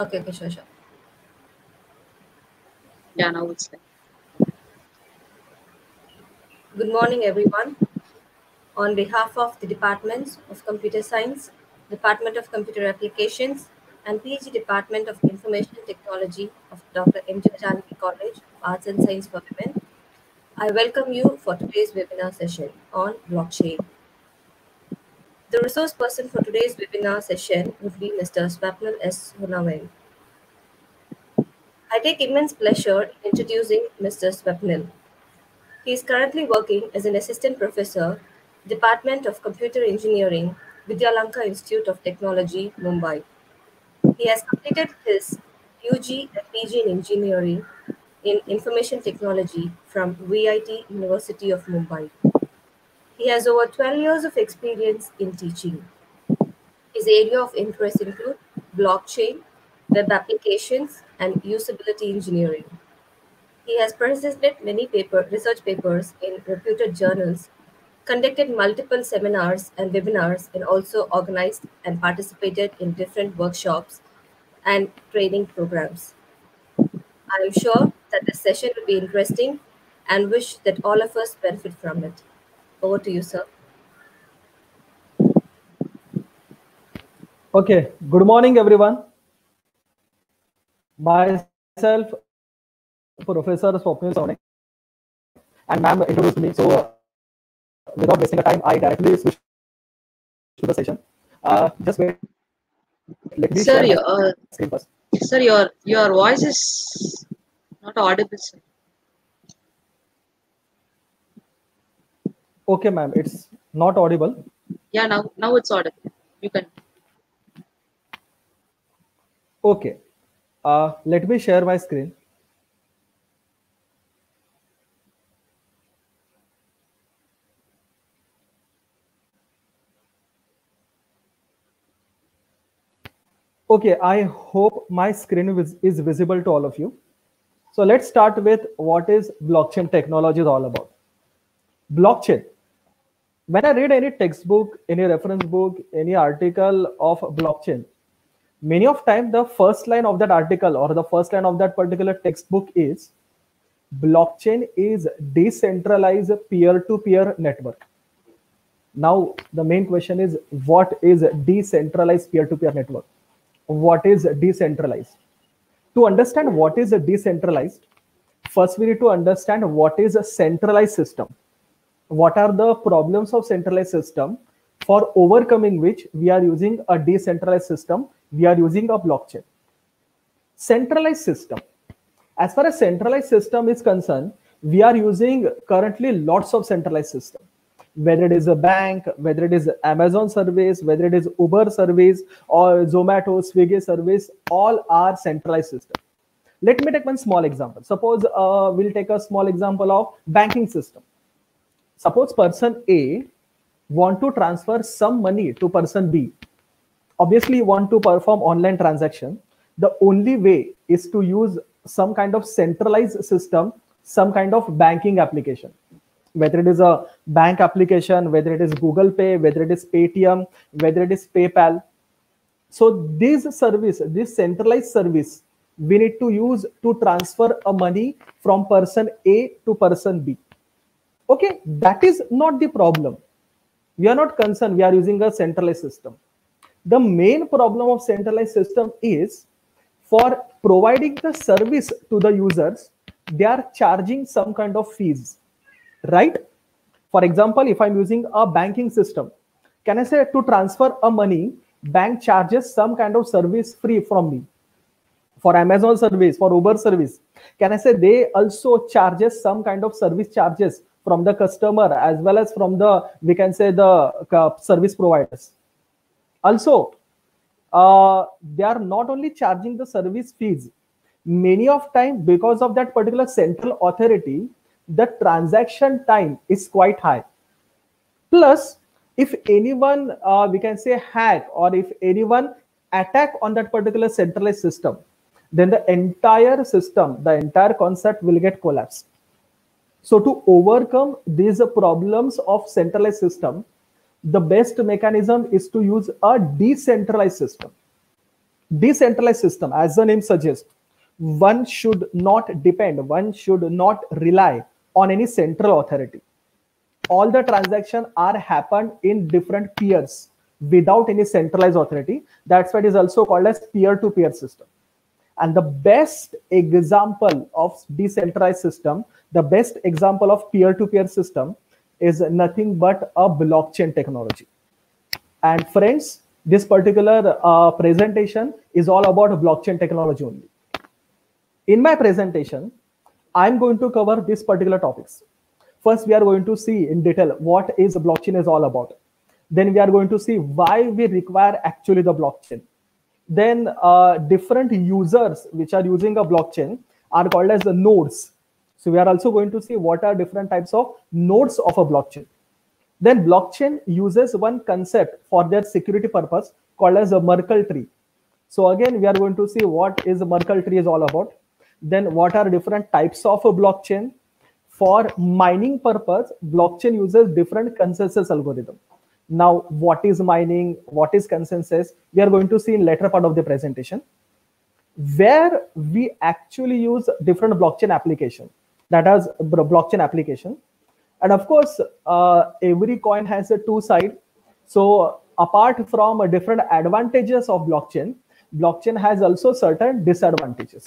Okay, okay, sure, sure. Yeah, now it's there. Good morning, everyone. On behalf of the Departments of Computer Science, Department of Computer Applications, and PhD Department of Information Technology of Dr. M. J. Janaki College of Arts and Science for Women, I welcome you for today's webinar session on blockchain. The resource person for today's webinar session would be Mr. Swapnil S. Hunavel. I take immense pleasure in introducing Mr. Swapnil. He is currently working as an assistant professor, Department of Computer Engineering, Vidyalankar Institute of Technology, Mumbai. He has completed his UG and PG in engineering in information technology from VIT University of Mumbai. He has over 12 years of experience in teaching. His area of interest include blockchain, web applications, and usability engineering. He has presented many paper, research papers in reputed journals, conducted multiple seminars and webinars, and also organized and participated in different workshops and training programs. I am sure that this session will be interesting and wish that all of us benefit from it. Over to you, sir. Okay, good morning, everyone. Myself, Professor Swapnil Sone, and ma'am introduced me. So, uh, without wasting the time, I directly switch to the session. Uh, just wait. Let me Sir, your, uh, sir, your your voice is not audible. Sir. Okay, ma'am, it's not audible. Yeah, now now it's audible. You can. Okay, uh, let me share my screen. Okay, I hope my screen is, is visible to all of you. So let's start with what is blockchain technology is all about. Blockchain. When I read any textbook, any reference book, any article of blockchain, many of time the first line of that article or the first line of that particular textbook is blockchain is decentralized peer-to-peer network. Now the main question is what is decentralized peer-to-peer network? What is decentralized? To understand what is decentralized, first we need to understand what is a centralized system. What are the problems of centralized system for overcoming which we are using a decentralized system, we are using a blockchain. Centralized system. As far as centralized system is concerned, we are using currently lots of centralized system whether it is a bank, whether it is Amazon service, whether it is Uber service or Zomato, Swiggy service, all are centralized system. Let me take one small example. Suppose uh, we'll take a small example of banking system. Suppose person A want to transfer some money to person B. Obviously, you want to perform online transaction. The only way is to use some kind of centralized system, some kind of banking application whether it is a bank application, whether it is Google Pay, whether it is Paytm, whether it is PayPal. So this service, this centralized service, we need to use to transfer a money from person A to person B. Okay, that is not the problem. We are not concerned. We are using a centralized system. The main problem of centralized system is for providing the service to the users, they are charging some kind of fees right for example if i'm using a banking system can i say to transfer a money bank charges some kind of service free from me for amazon service for uber service can i say they also charges some kind of service charges from the customer as well as from the we can say the uh, service providers also uh, they are not only charging the service fees many of time because of that particular central authority the transaction time is quite high. Plus, if anyone, uh, we can say hack or if anyone attack on that particular centralized system, then the entire system, the entire concept will get collapsed. So to overcome these problems of centralized system, the best mechanism is to use a decentralized system. decentralized system, as the name suggests, one should not depend, one should not rely on any central authority. All the transactions are happened in different peers without any centralized authority. That's why it is also called as peer-to-peer system. And the best example of decentralized system, the best example of peer-to-peer system is nothing but a blockchain technology. And friends, this particular uh, presentation is all about blockchain technology only. In my presentation, I'm going to cover these particular topics. First, we are going to see in detail what is blockchain is all about. Then we are going to see why we require actually the blockchain. Then uh, different users which are using a blockchain are called as the nodes. So we are also going to see what are different types of nodes of a blockchain. Then blockchain uses one concept for their security purpose called as a Merkle tree. So again, we are going to see what is a Merkle tree is all about. Then what are different types of a blockchain. For mining purpose, blockchain uses different consensus algorithm. Now, what is mining? What is consensus? We are going to see in later part of the presentation where we actually use different blockchain application that has blockchain application and of course uh, every coin has a two side so apart from different advantages of blockchain blockchain has also certain disadvantages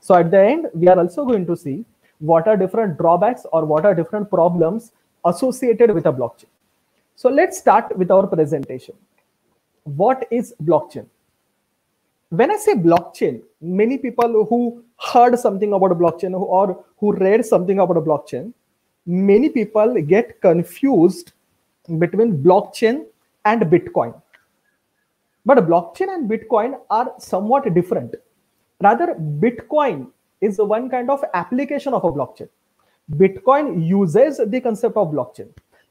so at the end we are also going to see what are different drawbacks or what are different problems associated with a blockchain so let's start with our presentation what is blockchain when i say blockchain many people who heard something about a blockchain or who read something about a blockchain many people get confused between blockchain and Bitcoin. But blockchain and Bitcoin are somewhat different. Rather, Bitcoin is one kind of application of a blockchain. Bitcoin uses the concept of blockchain.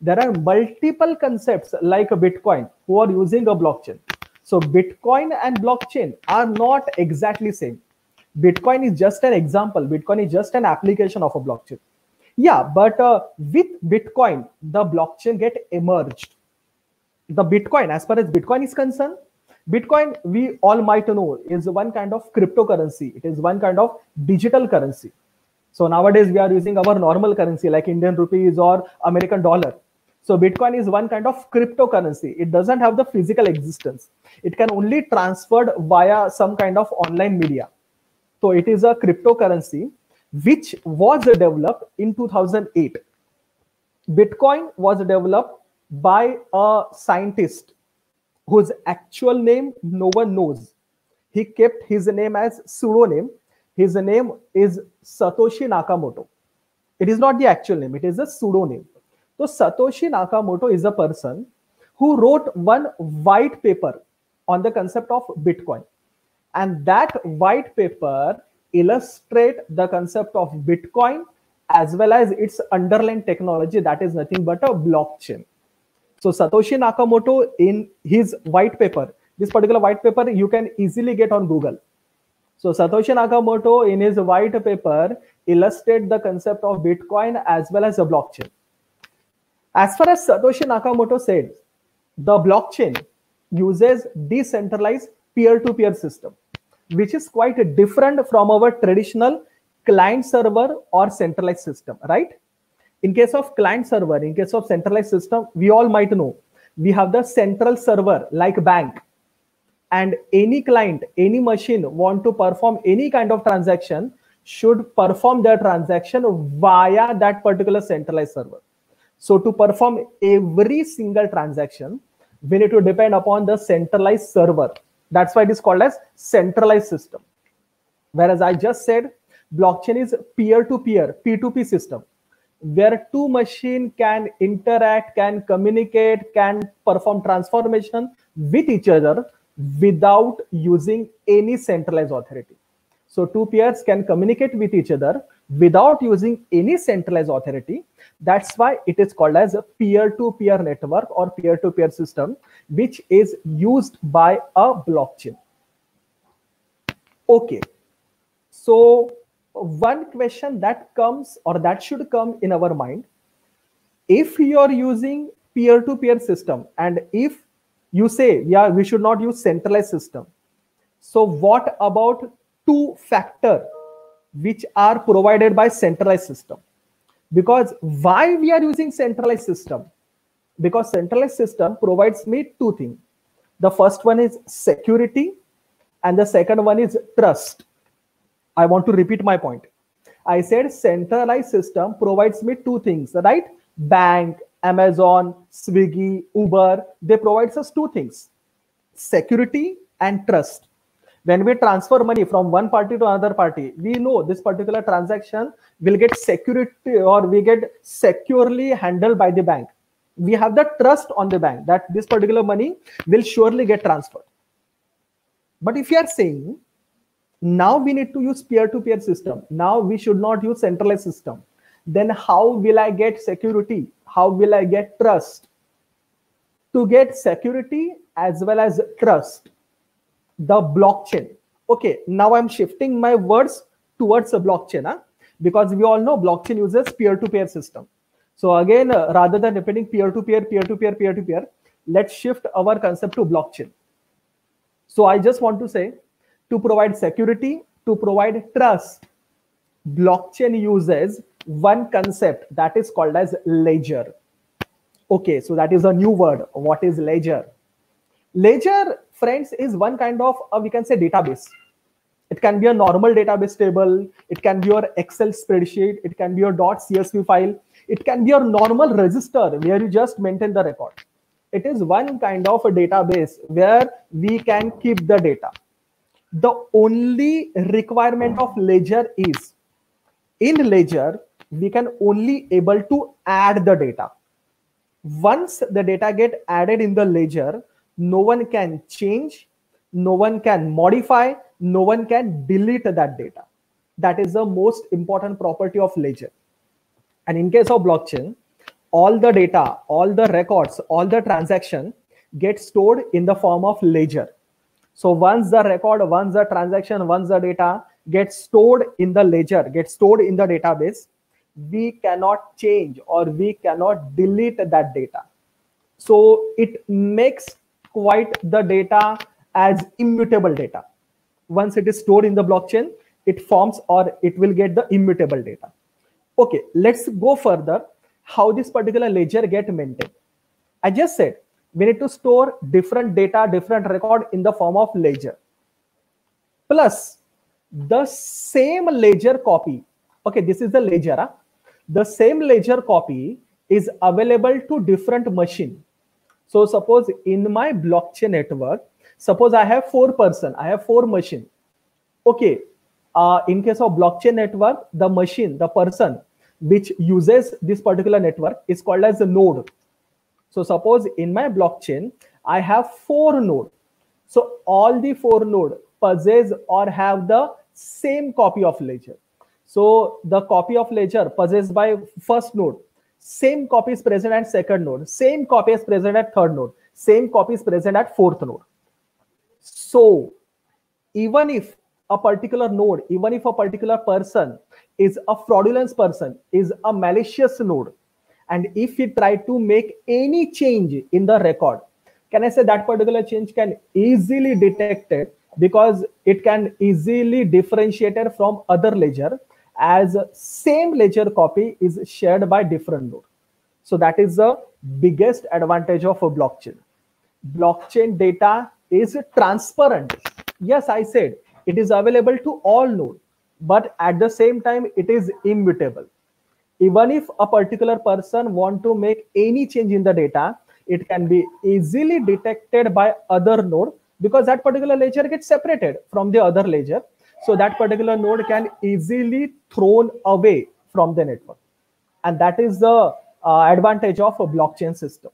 There are multiple concepts like Bitcoin who are using a blockchain. So Bitcoin and blockchain are not exactly same. Bitcoin is just an example. Bitcoin is just an application of a blockchain yeah but uh, with bitcoin the blockchain get emerged the bitcoin as far as bitcoin is concerned bitcoin we all might know is one kind of cryptocurrency it is one kind of digital currency so nowadays we are using our normal currency like indian rupees or american dollar so bitcoin is one kind of cryptocurrency it doesn't have the physical existence it can only transferred via some kind of online media so it is a cryptocurrency which was developed in 2008. Bitcoin was developed by a scientist whose actual name no one knows. He kept his name as pseudonym. His name is Satoshi Nakamoto. It is not the actual name, it is a pseudonym. So Satoshi Nakamoto is a person who wrote one white paper on the concept of Bitcoin. And that white paper illustrate the concept of Bitcoin as well as its underlying technology that is nothing but a blockchain. So Satoshi Nakamoto in his white paper, this particular white paper you can easily get on Google. So Satoshi Nakamoto in his white paper illustrate the concept of Bitcoin as well as a blockchain. As far as Satoshi Nakamoto said, the blockchain uses decentralized peer-to-peer -peer system which is quite different from our traditional client server or centralized system, right? In case of client server, in case of centralized system, we all might know we have the central server like bank and any client, any machine want to perform any kind of transaction should perform their transaction via that particular centralized server. So to perform every single transaction, we need to depend upon the centralized server that's why it is called as centralized system. Whereas I just said blockchain is peer-to-peer, P2P system, where two machine can interact, can communicate, can perform transformation with each other without using any centralized authority. So two peers can communicate with each other without using any centralized authority. That's why it is called as a peer-to-peer network or peer-to-peer system, which is used by a blockchain. Okay. So one question that comes or that should come in our mind, if you are using peer-to-peer system and if you say, yeah, we should not use centralized system. So what about two factor which are provided by centralized system? Because why we are using centralized system? Because centralized system provides me two things. The first one is security and the second one is trust. I want to repeat my point. I said centralized system provides me two things, right? Bank, Amazon, Swiggy, Uber, they provides us two things, security and trust. When we transfer money from one party to another party, we know this particular transaction will get security or we get securely handled by the bank. We have the trust on the bank that this particular money will surely get transferred. But if you are saying now we need to use peer-to-peer system, now we should not use centralized system, then how will I get security? How will I get trust? To get security as well as trust, the blockchain. Okay, now I'm shifting my words towards a blockchain huh? because we all know blockchain uses peer-to-peer system. So again, uh, rather than repeating peer-to-peer, peer-to-peer, peer-to-peer, let's shift our concept to blockchain. So I just want to say to provide security, to provide trust, blockchain uses one concept that is called as ledger. Okay, so that is a new word. What is ledger? Ledger, friends, is one kind of, uh, we can say database. It can be a normal database table. It can be your Excel spreadsheet. It can be your .csv file. It can be your normal register where you just maintain the record. It is one kind of a database where we can keep the data. The only requirement of ledger is in ledger, we can only able to add the data. Once the data get added in the ledger, no one can change, no one can modify, no one can delete that data. That is the most important property of ledger. And in case of blockchain, all the data, all the records, all the transaction get stored in the form of ledger. So once the record, once the transaction, once the data gets stored in the ledger, gets stored in the database, we cannot change or we cannot delete that data. So it makes quite the data as immutable data. Once it is stored in the blockchain, it forms or it will get the immutable data. Okay, let's go further. How this particular ledger get maintained? I just said we need to store different data, different record in the form of ledger. Plus, the same ledger copy. Okay, this is the ledger. Huh? The same ledger copy is available to different machine. So suppose in my blockchain network, suppose I have four person, I have four machine. Okay, uh, in case of blockchain network, the machine, the person which uses this particular network is called as a node. So suppose in my blockchain, I have four node. So all the four node possess or have the same copy of ledger. So the copy of ledger possessed by first node, same copy is present at second node, same copy is present at third node, same copy is present at fourth node. So even if a particular node, even if a particular person is a fraudulent person, is a malicious node, and if he try to make any change in the record, can I say that particular change can easily detect it because it can easily differentiate it from other ledger as same ledger copy is shared by different node. So that is the biggest advantage of a blockchain. Blockchain data is transparent. Yes, I said it is available to all node, but at the same time, it is immutable. Even if a particular person want to make any change in the data, it can be easily detected by other node because that particular ledger gets separated from the other ledger so that particular node can easily thrown away from the network. And that is the uh, advantage of a blockchain system.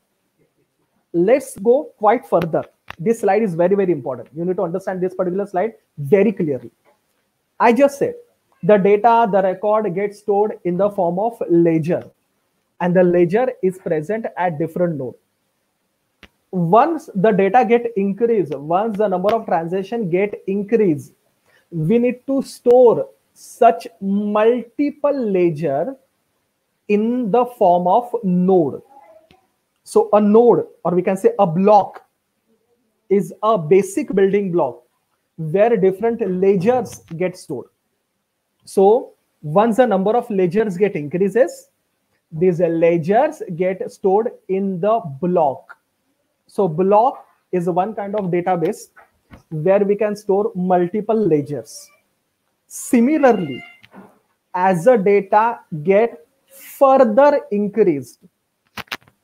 Let's go quite further. This slide is very very important. You need to understand this particular slide very clearly. I just said the data the record gets stored in the form of ledger. And the ledger is present at different node. Once the data get increased once the number of transaction get increased we need to store such multiple ledger in the form of node so a node or we can say a block is a basic building block where different ledgers get stored. So once the number of ledgers get increases, these ledgers get stored in the block. So block is one kind of database where we can store multiple ledgers. Similarly, as the data get further increased,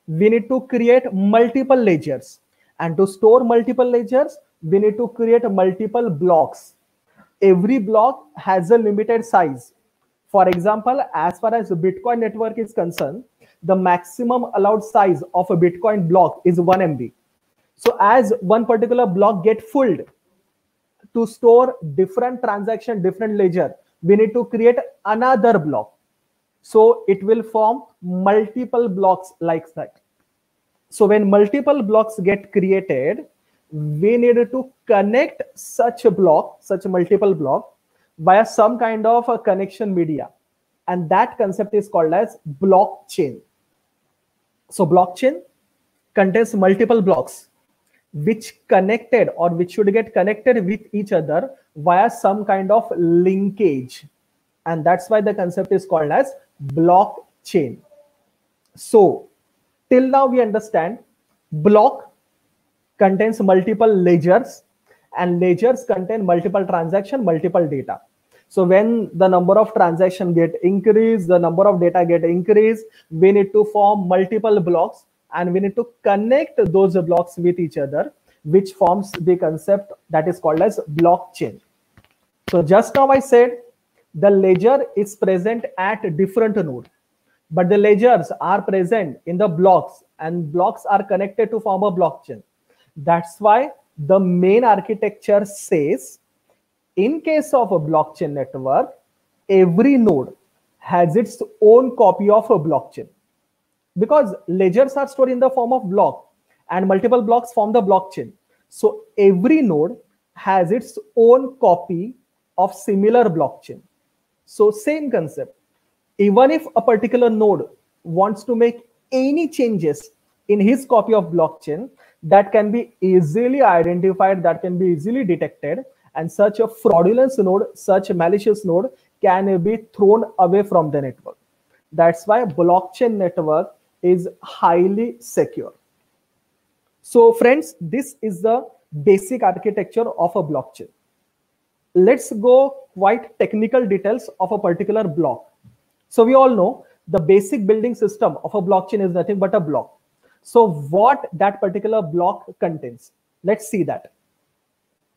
we need to create multiple ledgers. And to store multiple ledgers, we need to create multiple blocks. Every block has a limited size. For example, as far as the Bitcoin network is concerned, the maximum allowed size of a Bitcoin block is 1 MB. So as one particular block get filled to store different transaction, different ledger, we need to create another block. So it will form multiple blocks like that. So when multiple blocks get created, we need to connect such a block, such a multiple block via some kind of a connection media. And that concept is called as blockchain. So blockchain contains multiple blocks which connected or which should get connected with each other via some kind of linkage. And that's why the concept is called as blockchain. So till now we understand block contains multiple ledgers and ledgers contain multiple transaction, multiple data. So when the number of transaction get increased, the number of data get increased, we need to form multiple blocks and we need to connect those blocks with each other, which forms the concept that is called as blockchain. So just now I said the ledger is present at different node, but the ledgers are present in the blocks and blocks are connected to form a blockchain. That's why the main architecture says in case of a blockchain network, every node has its own copy of a blockchain because ledgers are stored in the form of block and multiple blocks form the blockchain. So every node has its own copy of similar blockchain. So same concept. Even if a particular node wants to make any changes in his copy of blockchain, that can be easily identified, that can be easily detected, and such a fraudulent node, such a malicious node can be thrown away from the network. That's why blockchain network is highly secure. So friends, this is the basic architecture of a blockchain. Let's go quite technical details of a particular block. So we all know the basic building system of a blockchain is nothing but a block. So what that particular block contains, let's see that.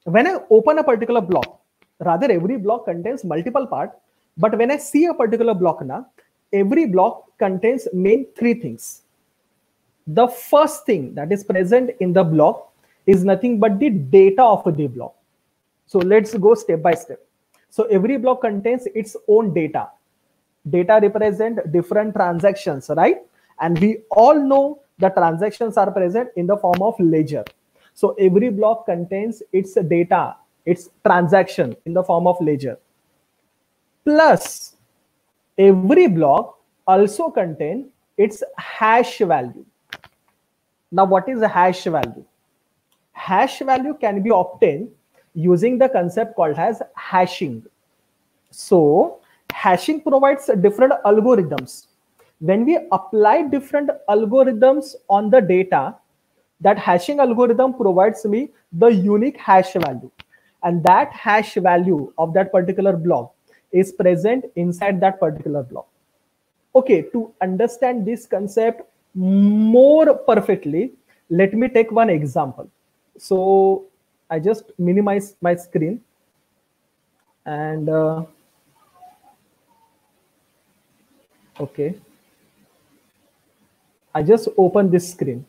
When I open a particular block, rather every block contains multiple part, but when I see a particular block now, every block contains main three things. The first thing that is present in the block is nothing but the data of the block. So let's go step by step. So every block contains its own data. Data represent different transactions, right? And we all know the transactions are present in the form of ledger. So every block contains its data, its transaction in the form of ledger. Plus, every block also contain its hash value. Now, what is a hash value? Hash value can be obtained using the concept called as hashing. So, hashing provides different algorithms when we apply different algorithms on the data, that hashing algorithm provides me the unique hash value. And that hash value of that particular block is present inside that particular block. Okay, to understand this concept more perfectly, let me take one example. So I just minimize my screen and uh, okay. I just open this screen.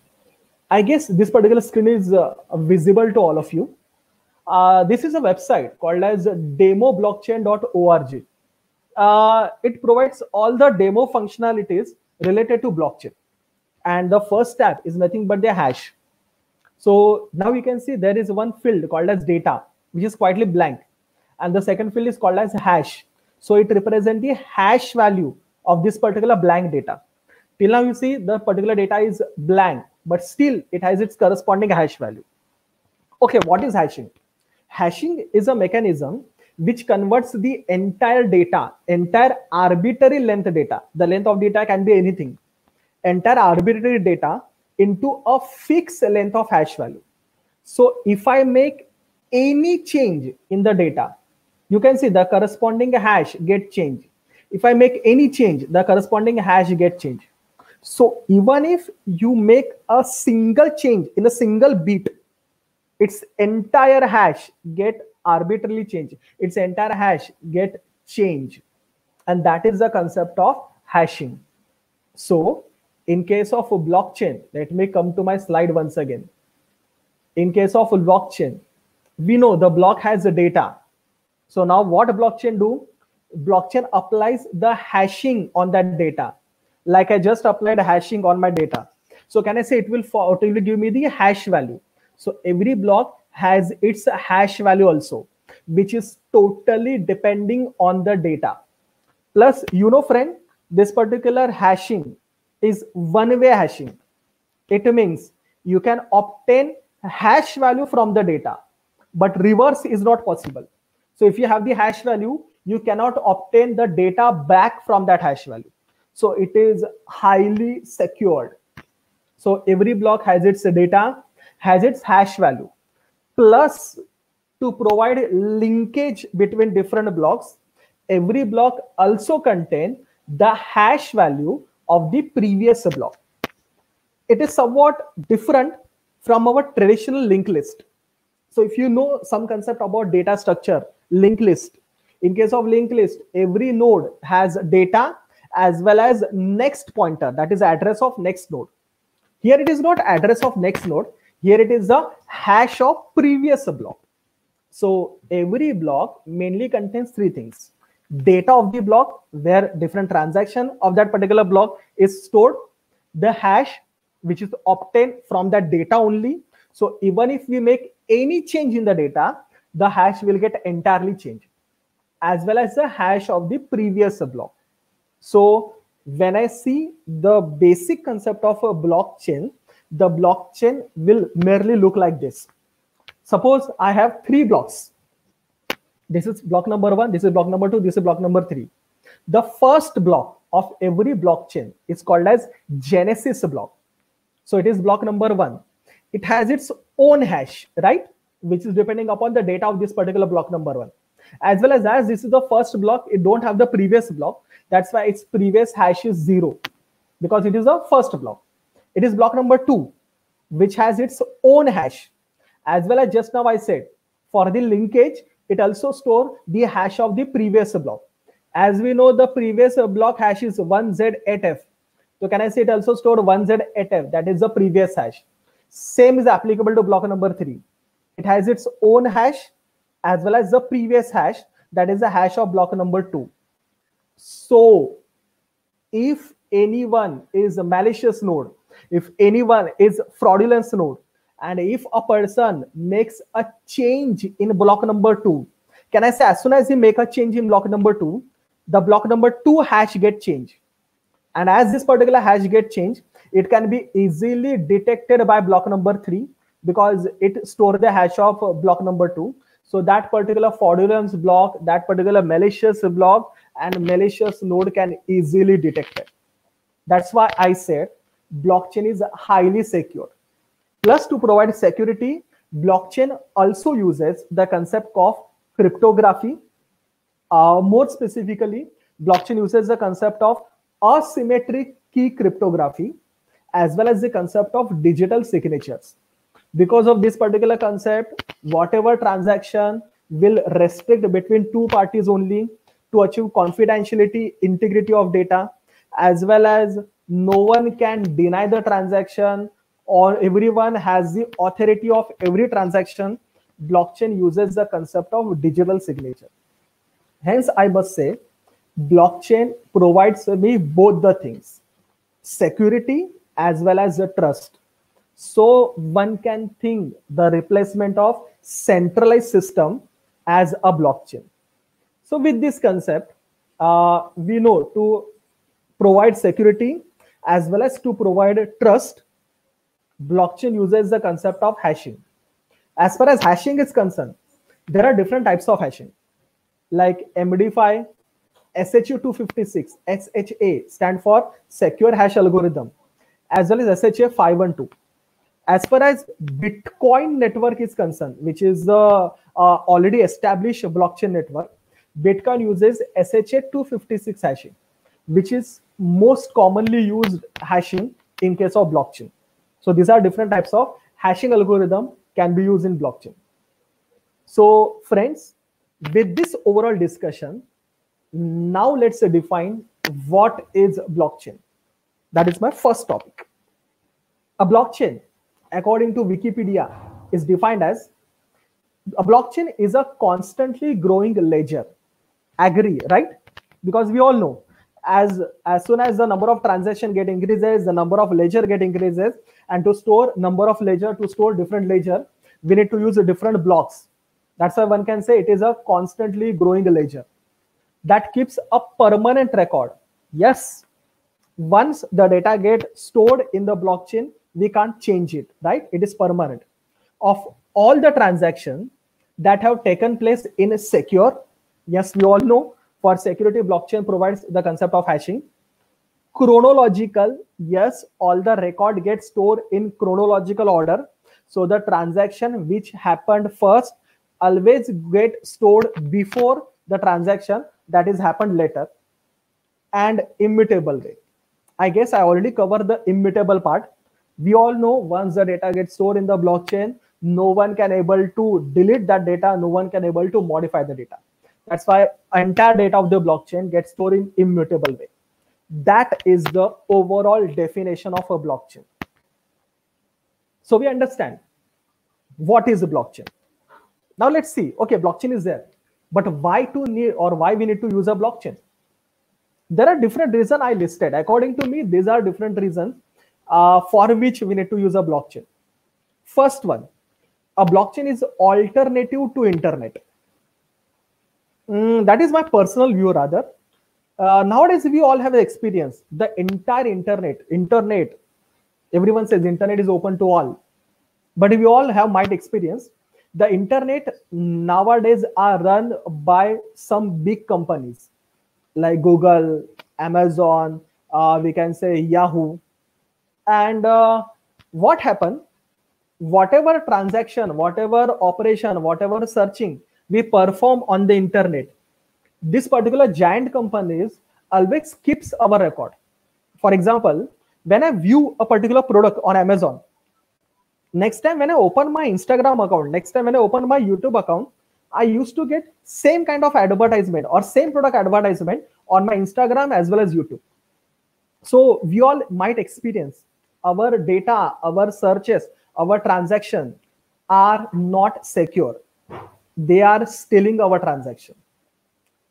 I guess this particular screen is uh, visible to all of you. Uh, this is a website called as demoblockchain.org. Uh, it provides all the demo functionalities related to blockchain. And the first tab is nothing but the hash. So now you can see there is one field called as data, which is quietly blank. And the second field is called as hash. So it represents the hash value of this particular blank data. Till now, you see the particular data is blank, but still it has its corresponding hash value. Okay, what is hashing? hashing is a mechanism which converts the entire data, entire arbitrary length data. The length of data can be anything. Entire arbitrary data into a fixed length of hash value. So if I make any change in the data, you can see the corresponding hash get changed. If I make any change, the corresponding hash get changed. So even if you make a single change in a single bit, its entire hash get arbitrarily change Its entire hash get changed. And that is the concept of hashing. So in case of a blockchain, let me come to my slide once again. In case of a blockchain, we know the block has the data. So now what blockchain do? Blockchain applies the hashing on that data. Like I just applied hashing on my data. So can I say it will, for, it will give me the hash value. So every block has its hash value also, which is totally depending on the data. Plus, you know, friend, this particular hashing is one-way hashing. It means you can obtain hash value from the data, but reverse is not possible. So if you have the hash value, you cannot obtain the data back from that hash value. So it is highly secured. So every block has its data, has its hash value. Plus, to provide linkage between different blocks, every block also contain the hash value of the previous block. It is somewhat different from our traditional linked list. So if you know some concept about data structure, linked list, in case of linked list, every node has data as well as next pointer, that is address of next node. Here it is not address of next node. Here it is the hash of previous block. So every block mainly contains three things. Data of the block where different transaction of that particular block is stored. The hash which is obtained from that data only. So even if we make any change in the data, the hash will get entirely changed as well as the hash of the previous block. So when I see the basic concept of a blockchain, the blockchain will merely look like this. Suppose I have three blocks. This is block number one, this is block number two, this is block number three. The first block of every blockchain is called as Genesis block. So it is block number one. It has its own hash, right? Which is depending upon the data of this particular block number one. As well as as this is the first block, it don't have the previous block. That's why its previous hash is zero because it is the first block. It is block number two, which has its own hash. As well as just now I said, for the linkage, it also store the hash of the previous block. As we know, the previous block hash is 1Z8F. So can I say it also stored 1Z8F? That is the previous hash. Same is applicable to block number three. It has its own hash as well as the previous hash. That is the hash of block number two. So if anyone is a malicious node, if anyone is fraudulent node, and if a person makes a change in block number two, can I say as soon as he make a change in block number two, the block number two hash get changed. And as this particular hash get changed, it can be easily detected by block number three because it store the hash of block number two. So that particular fraudulence block, that particular malicious block and malicious node can easily detect it. That's why I said blockchain is highly secure. Plus to provide security, blockchain also uses the concept of cryptography. Uh, more specifically, blockchain uses the concept of asymmetric key cryptography as well as the concept of digital signatures. Because of this particular concept, whatever transaction will restrict between two parties only to achieve confidentiality, integrity of data, as well as no one can deny the transaction or everyone has the authority of every transaction. Blockchain uses the concept of digital signature. Hence, I must say, blockchain provides me both the things security as well as the trust so one can think the replacement of centralized system as a blockchain so with this concept uh, we know to provide security as well as to provide trust blockchain uses the concept of hashing as far as hashing is concerned there are different types of hashing like MD5, SHA-256, SHA stand for Secure Hash Algorithm, as well as SHA-512. As far as Bitcoin network is concerned, which is the uh, already established blockchain network, Bitcoin uses SHA-256 hashing, which is most commonly used hashing in case of blockchain. So these are different types of hashing algorithm can be used in blockchain. So friends, with this overall discussion, now let's define what is blockchain. That is my first topic. A blockchain, according to Wikipedia, is defined as a blockchain is a constantly growing ledger. Agree, right? Because we all know as as soon as the number of transaction get increases, the number of ledger get increases, and to store number of ledger to store different ledger, we need to use different blocks that's why one can say it is a constantly growing ledger that keeps a permanent record. Yes, once the data get stored in the blockchain, we can't change it, right? It is permanent. Of all the transactions that have taken place in a secure, yes, we all know for security blockchain provides the concept of hashing. Chronological, yes, all the record gets stored in chronological order. So the transaction which happened first always get stored before the transaction that is happened later and immutable way i guess i already covered the immutable part we all know once the data gets stored in the blockchain no one can able to delete that data no one can able to modify the data that's why entire data of the blockchain gets stored in immutable way that is the overall definition of a blockchain so we understand what is a blockchain now let's see, okay, blockchain is there, but why to need or why we need to use a blockchain? There are different reasons I listed. According to me, these are different reasons uh, for which we need to use a blockchain. First one, a blockchain is alternative to internet. Mm, that is my personal view rather. Uh, nowadays, we all have experience. The entire internet, internet, everyone says internet is open to all. But if we all have might experience the internet nowadays are run by some big companies like google amazon uh, we can say yahoo and uh, what happened whatever transaction whatever operation whatever searching we perform on the internet. This particular giant companies always keeps our record. For example when i view a particular product on amazon next time when i open my instagram account next time when i open my youtube account i used to get same kind of advertisement or same product advertisement on my instagram as well as youtube. So we all might experience our data our searches our transaction are not secure they are stealing our transaction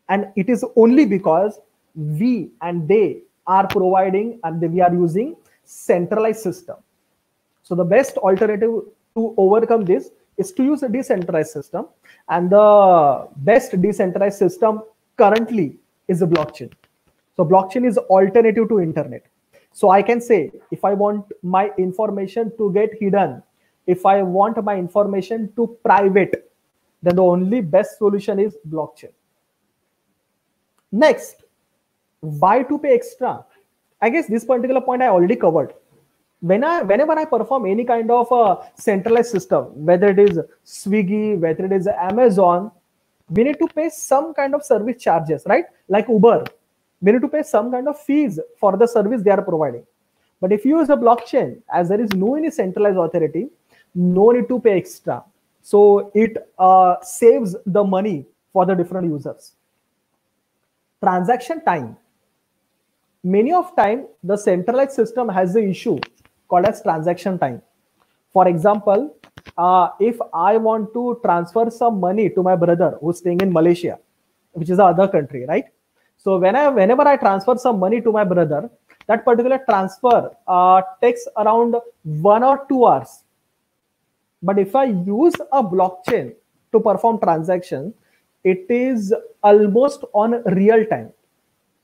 and it is only because we and they are providing and we are using centralized system so the best alternative to overcome this is to use a decentralized system. And the best decentralized system currently is a blockchain. So blockchain is alternative to internet. So I can say if I want my information to get hidden, if I want my information to private, then the only best solution is blockchain. Next, why to pay extra? I guess this particular point I already covered when I whenever I perform any kind of a centralized system, whether it is Swiggy, whether it is Amazon, we need to pay some kind of service charges, right? Like Uber, we need to pay some kind of fees for the service they are providing. But if you use a blockchain, as there is no any centralized authority, no need to pay extra. So it uh, saves the money for the different users. Transaction time. Many of time, the centralized system has the issue called as transaction time. For example, uh, if I want to transfer some money to my brother who's staying in Malaysia, which is the other country, right? So when I, whenever I transfer some money to my brother, that particular transfer uh, takes around one or two hours. But if I use a blockchain to perform transaction, it is almost on real time.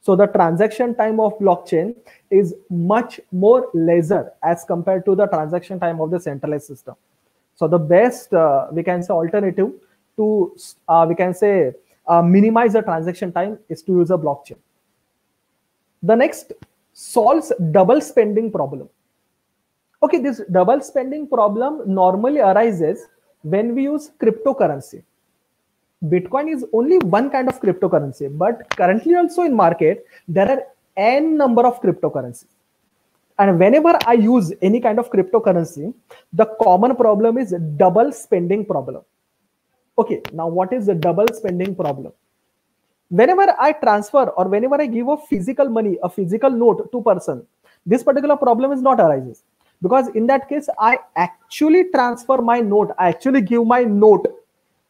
So the transaction time of blockchain is much more lesser as compared to the transaction time of the centralized system. So the best uh, we can say alternative to uh, we can say uh, minimize the transaction time is to use a blockchain the next solves double spending problem okay this double spending problem normally arises when we use cryptocurrency. Bitcoin is only one kind of cryptocurrency but currently also in market there are n number of cryptocurrencies. And whenever i use any kind of cryptocurrency the common problem is double spending problem. Okay now what is the double spending problem? Whenever i transfer or whenever i give a physical money a physical note to person this particular problem is not arises because in that case i actually transfer my note. I actually give my note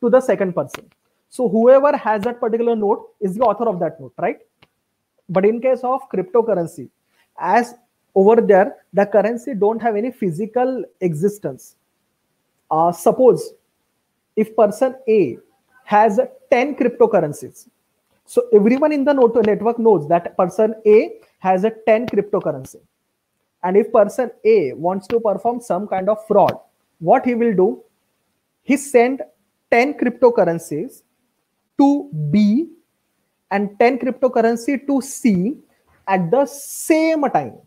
to the second person. So whoever has that particular note is the author of that note right? But in case of cryptocurrency as over there the currency don't have any physical existence. Uh, suppose if person a has 10 cryptocurrencies so everyone in the network knows that person a has a 10 cryptocurrency and if person a wants to perform some kind of fraud what he will do he send 10 cryptocurrencies to b and 10 cryptocurrency to c at the same time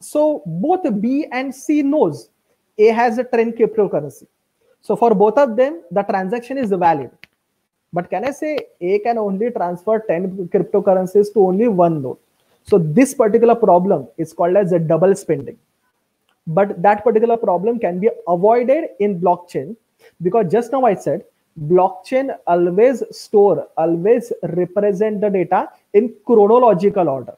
so both B and C knows A has a 10 cryptocurrency. So for both of them, the transaction is valid. But can I say A can only transfer 10 cryptocurrencies to only one node? So this particular problem is called as a double spending. But that particular problem can be avoided in blockchain because just now I said blockchain always store, always represent the data in chronological order.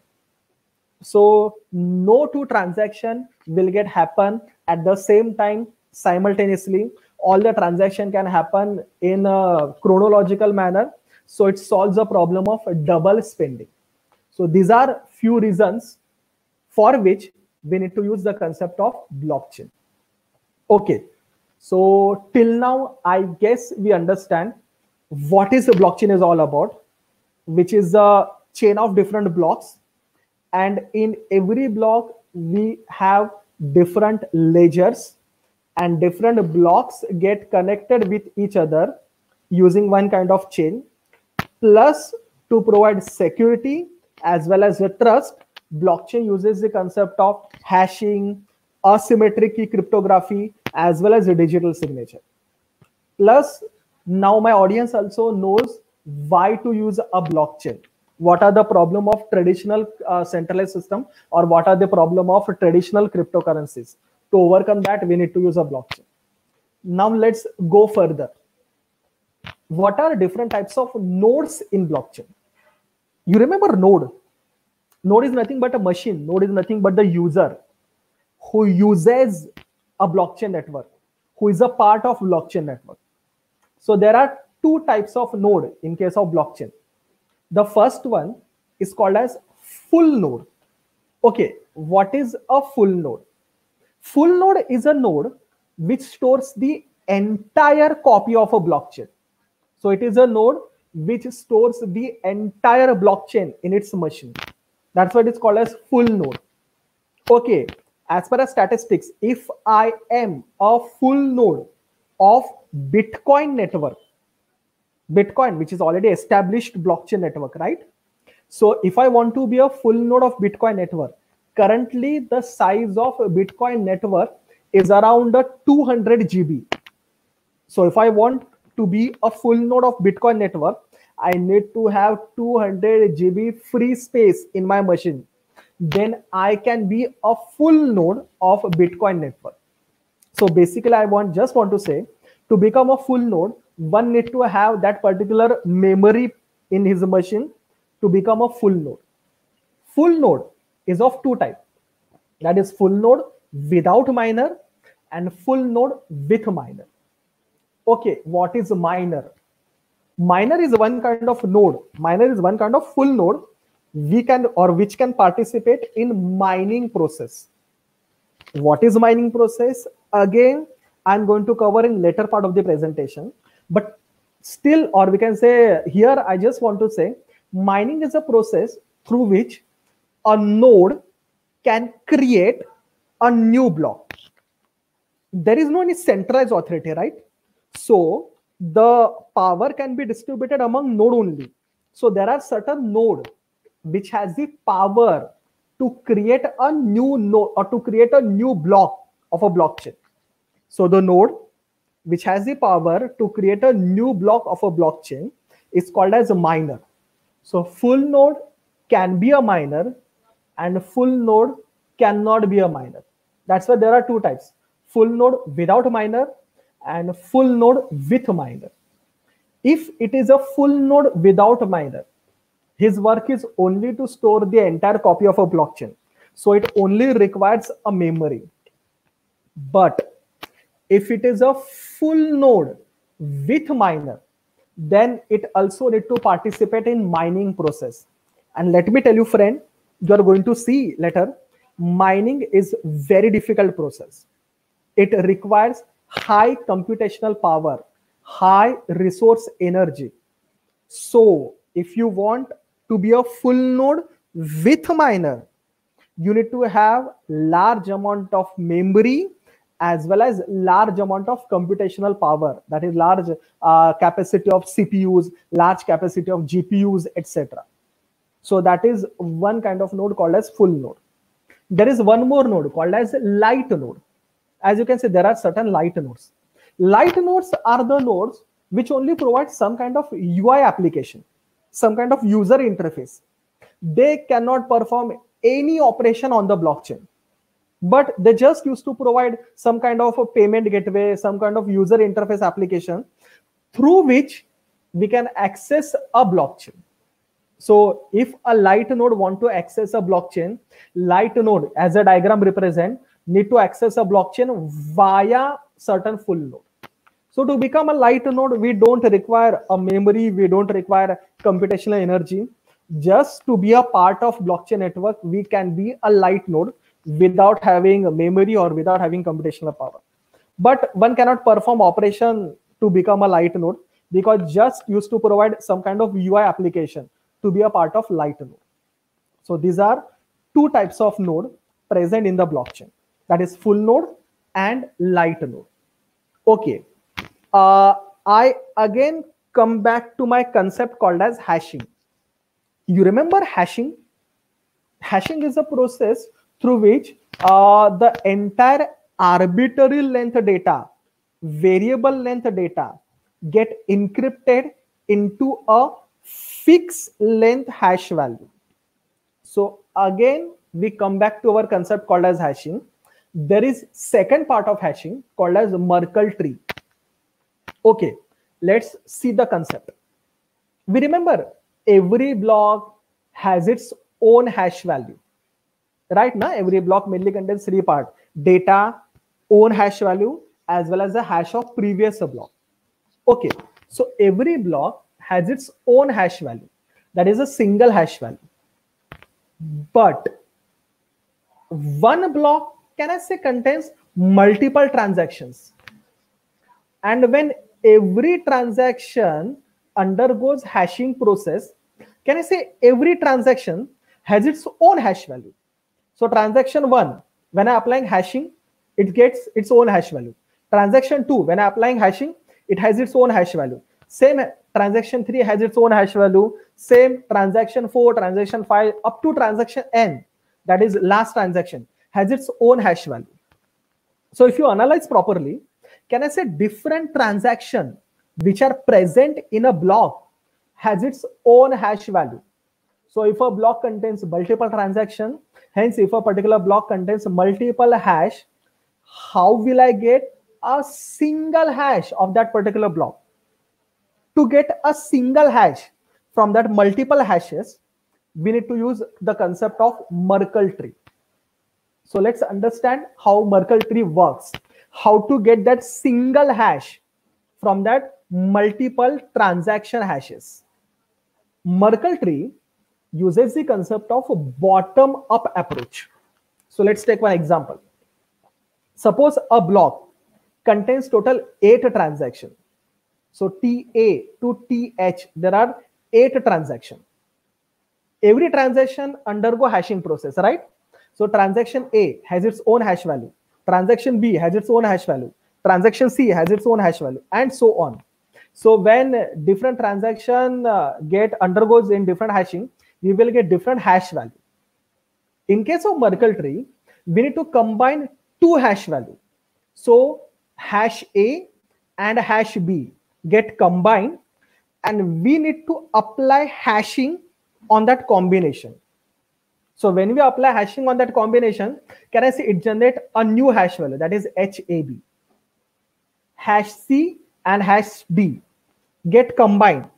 So no two transaction will get happen at the same time simultaneously. All the transaction can happen in a chronological manner. So it solves the problem of double spending. So these are few reasons for which we need to use the concept of blockchain. Okay so till now i guess we understand what is the blockchain is all about which is a chain of different blocks. And in every block we have different ledgers and different blocks get connected with each other using one kind of chain. Plus to provide security as well as the trust blockchain uses the concept of hashing asymmetric key cryptography as well as a digital signature. Plus now my audience also knows why to use a blockchain. What are the problem of traditional uh, centralized system or what are the problem of traditional cryptocurrencies? To overcome that we need to use a blockchain. Now let's go further. What are different types of nodes in blockchain you remember node node is nothing but a machine node is nothing but the user who uses a blockchain network who is a part of blockchain network so there are two types of node in case of blockchain the first one is called as full node. Okay, what is a full node? Full node is a node which stores the entire copy of a blockchain. So it is a node which stores the entire blockchain in its machine. That's what it's called as full node. Okay, as per as statistics, if I am a full node of Bitcoin network, Bitcoin, which is already established blockchain network, right? So if I want to be a full node of Bitcoin network, currently the size of Bitcoin network is around 200 GB. So if I want to be a full node of Bitcoin network, I need to have 200 GB free space in my machine. Then I can be a full node of Bitcoin network. So basically, I want just want to say to become a full node, one need to have that particular memory in his machine to become a full node full node is of two type that is full node without miner and full node with miner okay what is miner miner is one kind of node. Miner is one kind of full node we can or which can participate in mining process. What is mining process? Again i'm going to cover in later part of the presentation but still or we can say here i just want to say mining is a process through which a node can create a new block. There is no any centralized authority right so the power can be distributed among node only. So there are certain node which has the power to create a new node or to create a new block of a blockchain. So the node which has the power to create a new block of a blockchain is called as a miner. So full node can be a miner and full node cannot be a miner. That's why there are two types, full node without miner and full node with miner. If it is a full node without miner, his work is only to store the entire copy of a blockchain. So it only requires a memory. But if it is a full node with miner, then it also need to participate in mining process. And let me tell you, friend, you are going to see later, mining is very difficult process. It requires high computational power, high resource energy. So if you want to be a full node with a miner, you need to have large amount of memory as well as large amount of computational power. That is large uh, capacity of cpus large capacity of gpus etc so that is one kind of node called as full node. There is one more node called as light node as you can see there are certain light nodes. Light nodes are the nodes which only provide some kind of ui application some kind of user interface. They cannot perform any operation on the blockchain but they just used to provide some kind of a payment gateway some kind of user interface application through which we can access a blockchain. So if a light node want to access a blockchain light node as a diagram represent need to access a blockchain via certain full node so to become a light node we don't require a memory we don't require computational energy just to be a part of blockchain network we can be a light node without having a memory or without having computational power. But one cannot perform operation to become a light node because just used to provide some kind of UI application to be a part of light node. So these are two types of node present in the blockchain. That is full node and light node. Okay. Uh, I again come back to my concept called as hashing. You remember hashing? Hashing is a process through which uh, the entire arbitrary length data, variable length data get encrypted into a fixed length hash value. So again, we come back to our concept called as hashing. There is second part of hashing called as Merkle tree. Okay, let's see the concept. We remember every block has its own hash value right now every block mainly contains three part data own hash value as well as the hash of previous block okay so every block has its own hash value that is a single hash value but one block can i say contains multiple transactions and when every transaction undergoes hashing process can i say every transaction has its own hash value so transaction one, when I applying hashing, it gets its own hash value. Transaction two, when I applying hashing, it has its own hash value. Same transaction three has its own hash value. Same transaction four, transaction five, up to transaction n, that is last transaction, has its own hash value. So if you analyze properly, can I say different transaction which are present in a block has its own hash value. So if a block contains multiple transaction, Hence, if a particular block contains multiple hash, how will I get a single hash of that particular block? To get a single hash from that multiple hashes, we need to use the concept of Merkle tree. So let's understand how Merkle tree works. How to get that single hash from that multiple transaction hashes. Merkle tree uses the concept of bottom up approach. So let's take one example. Suppose a block contains total eight transactions. So TA to TH, there are eight transactions. Every transaction undergo hashing process, right? So transaction A has its own hash value. Transaction B has its own hash value. Transaction C has its own hash value and so on. So when different transaction uh, get undergoes in different hashing, we will get different hash value. In case of Merkle tree, we need to combine two hash value. So hash A and hash B get combined and we need to apply hashing on that combination. So when we apply hashing on that combination, can I say it generate a new hash value that is HAB. Hash C and hash B get combined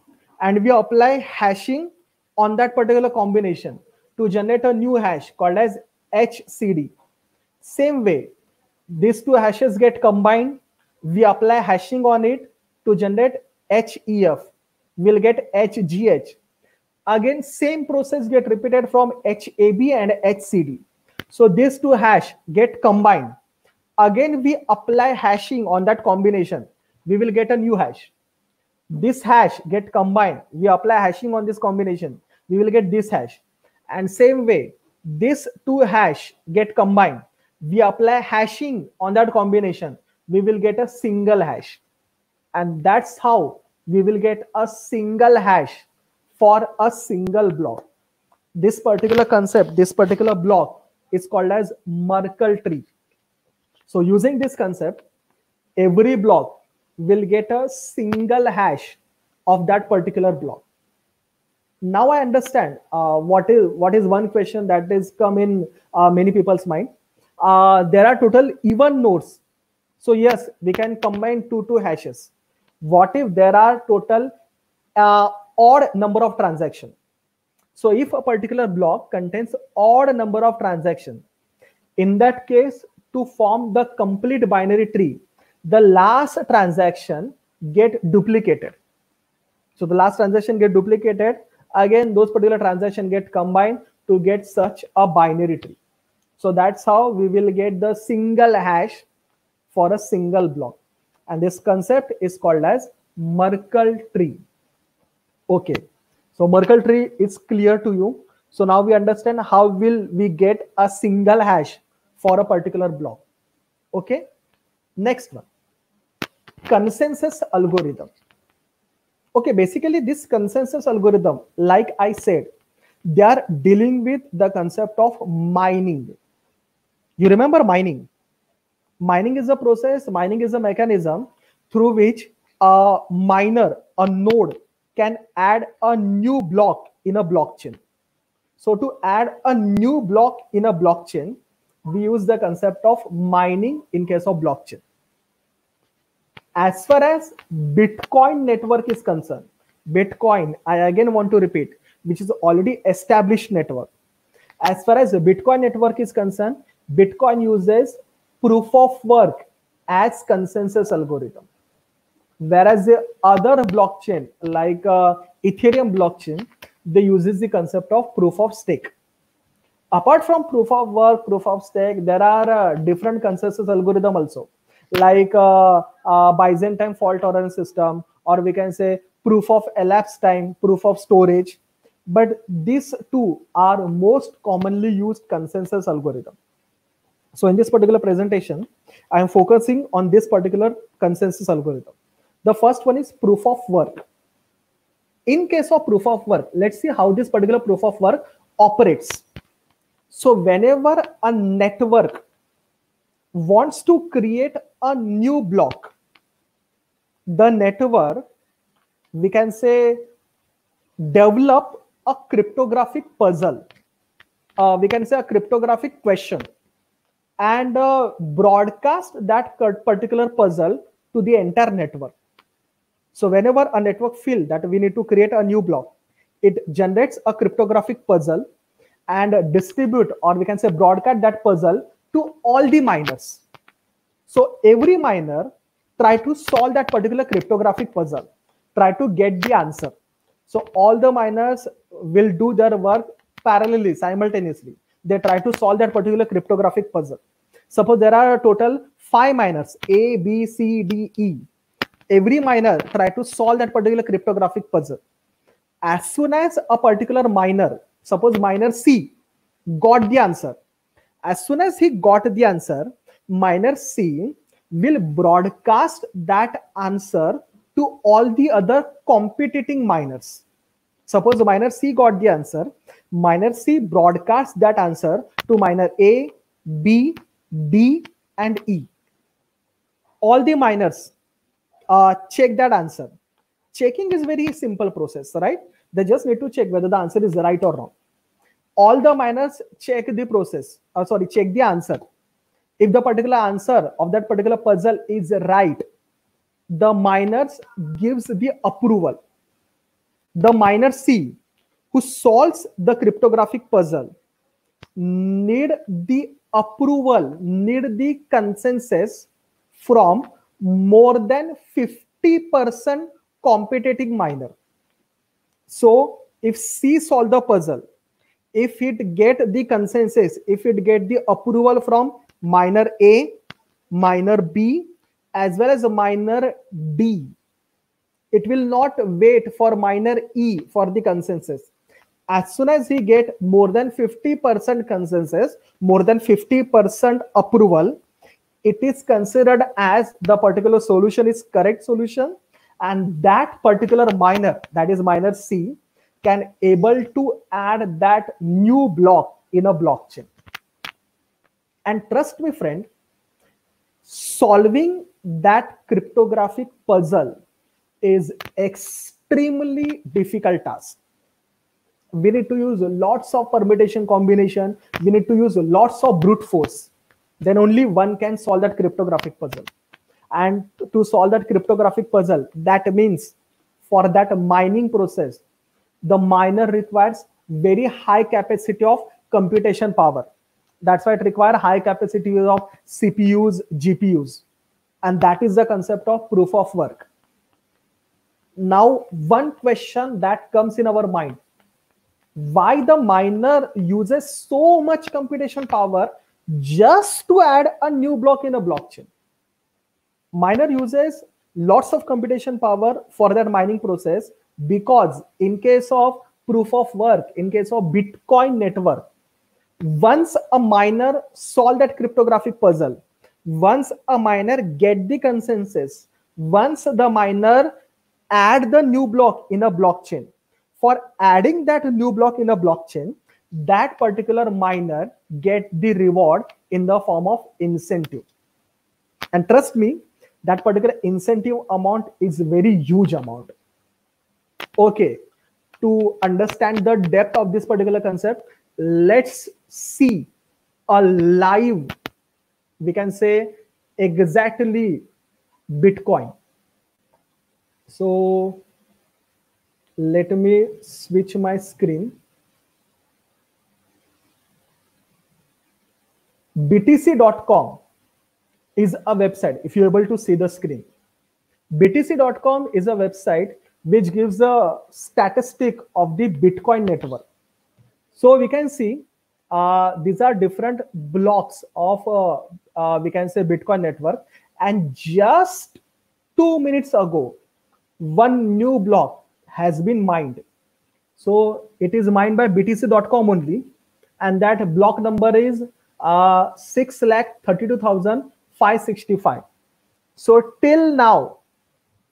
and we apply hashing on that particular combination to generate a new hash called as HCD. Same way, these two hashes get combined. We apply hashing on it to generate HEF. We'll get HGH. Again, same process get repeated from HAB and HCD. So these two hash get combined. Again, we apply hashing on that combination. We will get a new hash. This hash get combined. We apply hashing on this combination. We will get this hash. And same way, this two hash get combined. We apply hashing on that combination. We will get a single hash. And that's how we will get a single hash for a single block. This particular concept, this particular block is called as Merkle tree. So using this concept, every block will get a single hash of that particular block. Now I understand uh, what is what is one question that is come in uh, many people's mind. Uh, there are total even nodes. So yes, we can combine two two hashes. What if there are total uh, odd number of transaction? So if a particular block contains odd number of transaction, in that case, to form the complete binary tree, the last transaction get duplicated. So the last transaction get duplicated. Again, those particular transaction get combined to get such a binary tree. So that's how we will get the single hash for a single block. And this concept is called as Merkle tree. Okay. So Merkle tree is clear to you. So now we understand how will we get a single hash for a particular block. Okay. Next one. Consensus algorithm. Okay, basically this consensus algorithm, like I said, they are dealing with the concept of mining. You remember mining? Mining is a process, mining is a mechanism through which a miner, a node can add a new block in a blockchain. So to add a new block in a blockchain, we use the concept of mining in case of blockchain. As far as Bitcoin network is concerned, Bitcoin, I again want to repeat, which is already established network. As far as the Bitcoin network is concerned, Bitcoin uses proof of work as consensus algorithm. Whereas the other blockchain like uh, Ethereum blockchain, they uses the concept of proof of stake. Apart from proof of work, proof of stake, there are uh, different consensus algorithm also like uh, uh, Byzantine fault tolerance system, or we can say proof of elapsed time, proof of storage. But these two are most commonly used consensus algorithm. So in this particular presentation, I am focusing on this particular consensus algorithm. The first one is proof of work. In case of proof of work, let's see how this particular proof of work operates. So whenever a network wants to create a new block, the network, we can say, develop a cryptographic puzzle. Uh, we can say a cryptographic question and uh, broadcast that particular puzzle to the entire network. So whenever a network feel that we need to create a new block, it generates a cryptographic puzzle and distribute or we can say broadcast that puzzle to all the miners. So every miner try to solve that particular cryptographic puzzle, try to get the answer. So all the miners will do their work parallelly, simultaneously. They try to solve that particular cryptographic puzzle. Suppose there are a total five miners, A, B, C, D, E. Every miner try to solve that particular cryptographic puzzle. As soon as a particular miner, suppose miner C, got the answer, as soon as he got the answer, miner C will broadcast that answer to all the other competing miners. Suppose miner C got the answer, miner C broadcasts that answer to miner A, B, D, and E. All the miners uh, check that answer. Checking is very simple process, right? They just need to check whether the answer is right or wrong. All the miners check the process, uh, sorry, check the answer. If the particular answer of that particular puzzle is right, the miners gives the approval. The miner C, who solves the cryptographic puzzle, need the approval, need the consensus from more than 50% competing miner. So if C solve the puzzle, if it get the consensus, if it get the approval from miner A, miner B, as well as miner D, it will not wait for miner E for the consensus. As soon as he get more than 50% consensus, more than 50% approval, it is considered as the particular solution is correct solution and that particular miner that is miner c can able to add that new block in a blockchain. And trust me friend solving that cryptographic puzzle is extremely difficult task. We need to use lots of permutation combination. We need to use lots of brute force then only one can solve that cryptographic puzzle. And to solve that cryptographic puzzle that means for that mining process the miner requires very high capacity of computation power. That's why it requires high capacity of cpus gpus and that is the concept of proof of work. Now one question that comes in our mind. Why the miner uses so much computation power just to add a new block in a blockchain. Miner uses lots of computation power for their mining process because in case of proof of work, in case of Bitcoin network, once a miner solve that cryptographic puzzle, once a miner get the consensus, once the miner add the new block in a blockchain, for adding that new block in a blockchain, that particular miner get the reward in the form of incentive. And trust me that particular incentive amount is a very huge amount. Okay to understand the depth of this particular concept let's see a live we can say exactly bitcoin. So let me switch my screen btc.com is a website if you're able to see the screen. Btc.com is a website which gives a statistic of the bitcoin network. So we can see uh, these are different blocks of uh, uh, we can say bitcoin network. And just two minutes ago one new block has been mined. So it is mined by btc.com only. And that block number is uh, 6 lakh 32,565. So till now,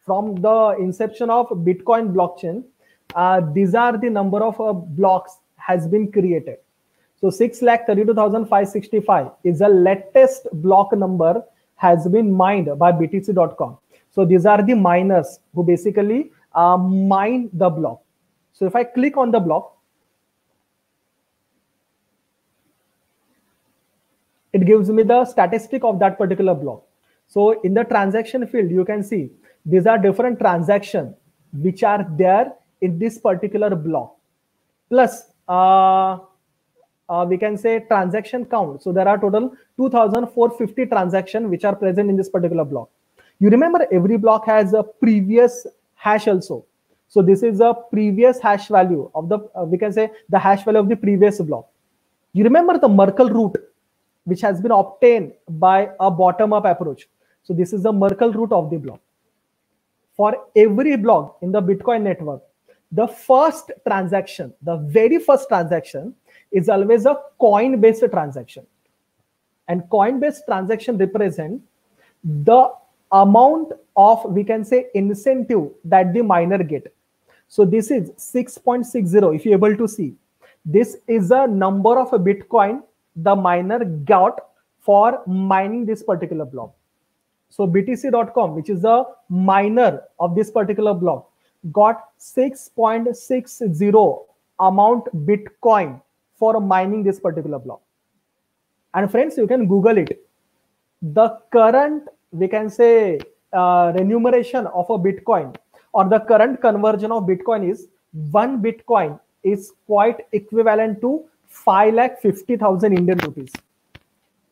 from the inception of Bitcoin blockchain, uh, these are the number of uh, blocks has been created. So 6 lakh 32,565 is the latest block number has been mined by BTC.com. So these are the miners who basically uh, mine the block. So if I click on the block, it gives me the statistic of that particular block. So in the transaction field, you can see these are different transactions which are there in this particular block. Plus, uh, uh, we can say transaction count. So there are total 2,450 transactions which are present in this particular block. You remember every block has a previous hash also. So this is a previous hash value of the, uh, we can say the hash value of the previous block. You remember the Merkle root which has been obtained by a bottom-up approach. So this is the Merkle root of the block. For every block in the Bitcoin network, the first transaction, the very first transaction is always a coinbase transaction. And coinbase transaction represent the amount of we can say incentive that the miner get so this is 6.60 if you're able to see this is a number of a bitcoin the miner got for mining this particular block. So btc.com which is the miner of this particular block got 6.60 amount bitcoin for mining this particular block. And friends you can google it. The current we can say uh, remuneration of a bitcoin or the current conversion of bitcoin is one bitcoin is quite equivalent to 5 lakh 50000 indian rupees.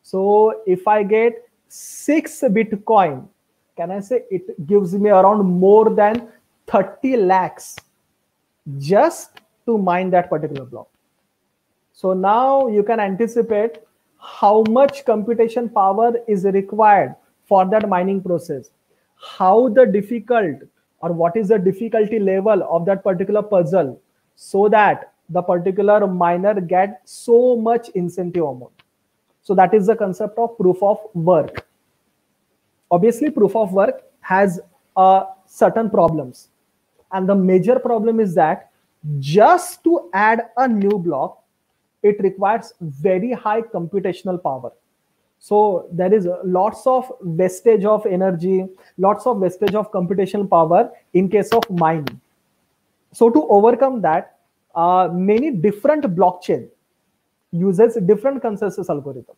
So if i get 6 bitcoin can i say it gives me around more than 30 lakhs just to mine that particular block? So now you can anticipate how much computation power is required for that mining process. How the difficult or what is the difficulty level of that particular puzzle so that the particular miner get so much incentive amount. So that is the concept of proof of work. Obviously proof of work has uh, certain problems. And the major problem is that just to add a new block it requires very high computational power. So there is lots of wastage of energy lots of wastage of computational power in case of mining. So to overcome that uh, many different blockchain uses different consensus algorithm.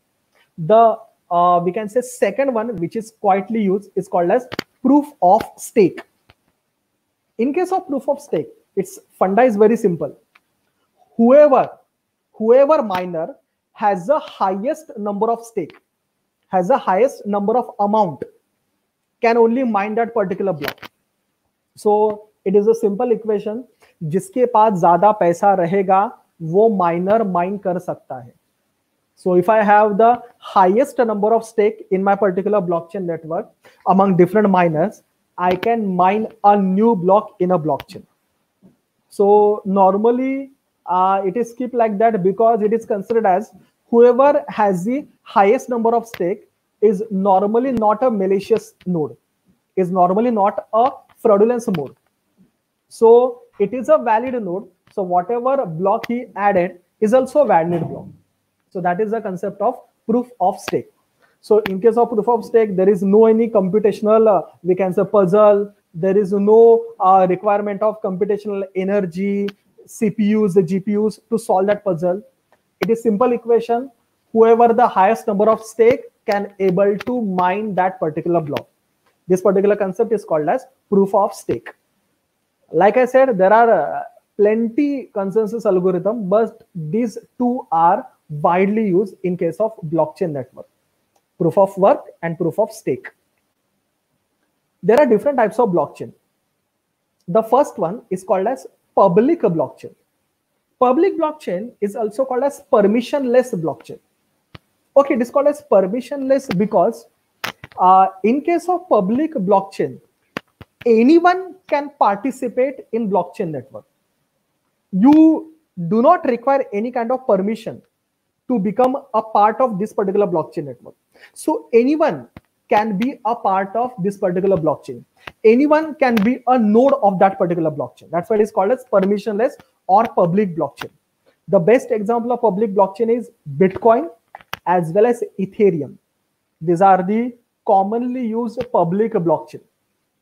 The uh, we can say second one which is quietly used is called as proof of stake. In case of proof of stake its funda is very simple. Whoever whoever miner has the highest number of stake has the highest number of amount can only mine that particular block. So it is a simple equation जिसके पास ज़्यादा पैसा रहेगा, वो minor mine कर सकता है। So if I have the highest number of stake in my particular block chain network among different miners I can mine a new block in a block chain so normally it is skip like that because it is considered as whoever has highest number of stake is normally not a malicious node is normally not a fraudulent node so it is a valid node so whatever block he added is also a valid block. So that is the concept of proof of stake. So in case of proof of stake there is no any computational uh, we can say puzzle. There is no uh, requirement of computational energy cpus the gpus to solve that puzzle. It is simple equation. Whoever the highest number of stake can able to mine that particular block. This particular concept is called as proof of stake like i said there are uh, plenty consensus algorithm but these two are widely used in case of blockchain network. Proof of work and proof of stake. There are different types of blockchain. The first one is called as public blockchain. Public blockchain is also called as permissionless blockchain. Okay it is called as permissionless because uh, in case of public blockchain anyone can participate in blockchain network. You do not require any kind of permission to become a part of this particular blockchain network. So anyone can be a part of this particular blockchain. Anyone can be a node of that particular blockchain. That's why it is called as permissionless or public blockchain. The best example of public blockchain is bitcoin as well as ethereum. These are the commonly used public blockchain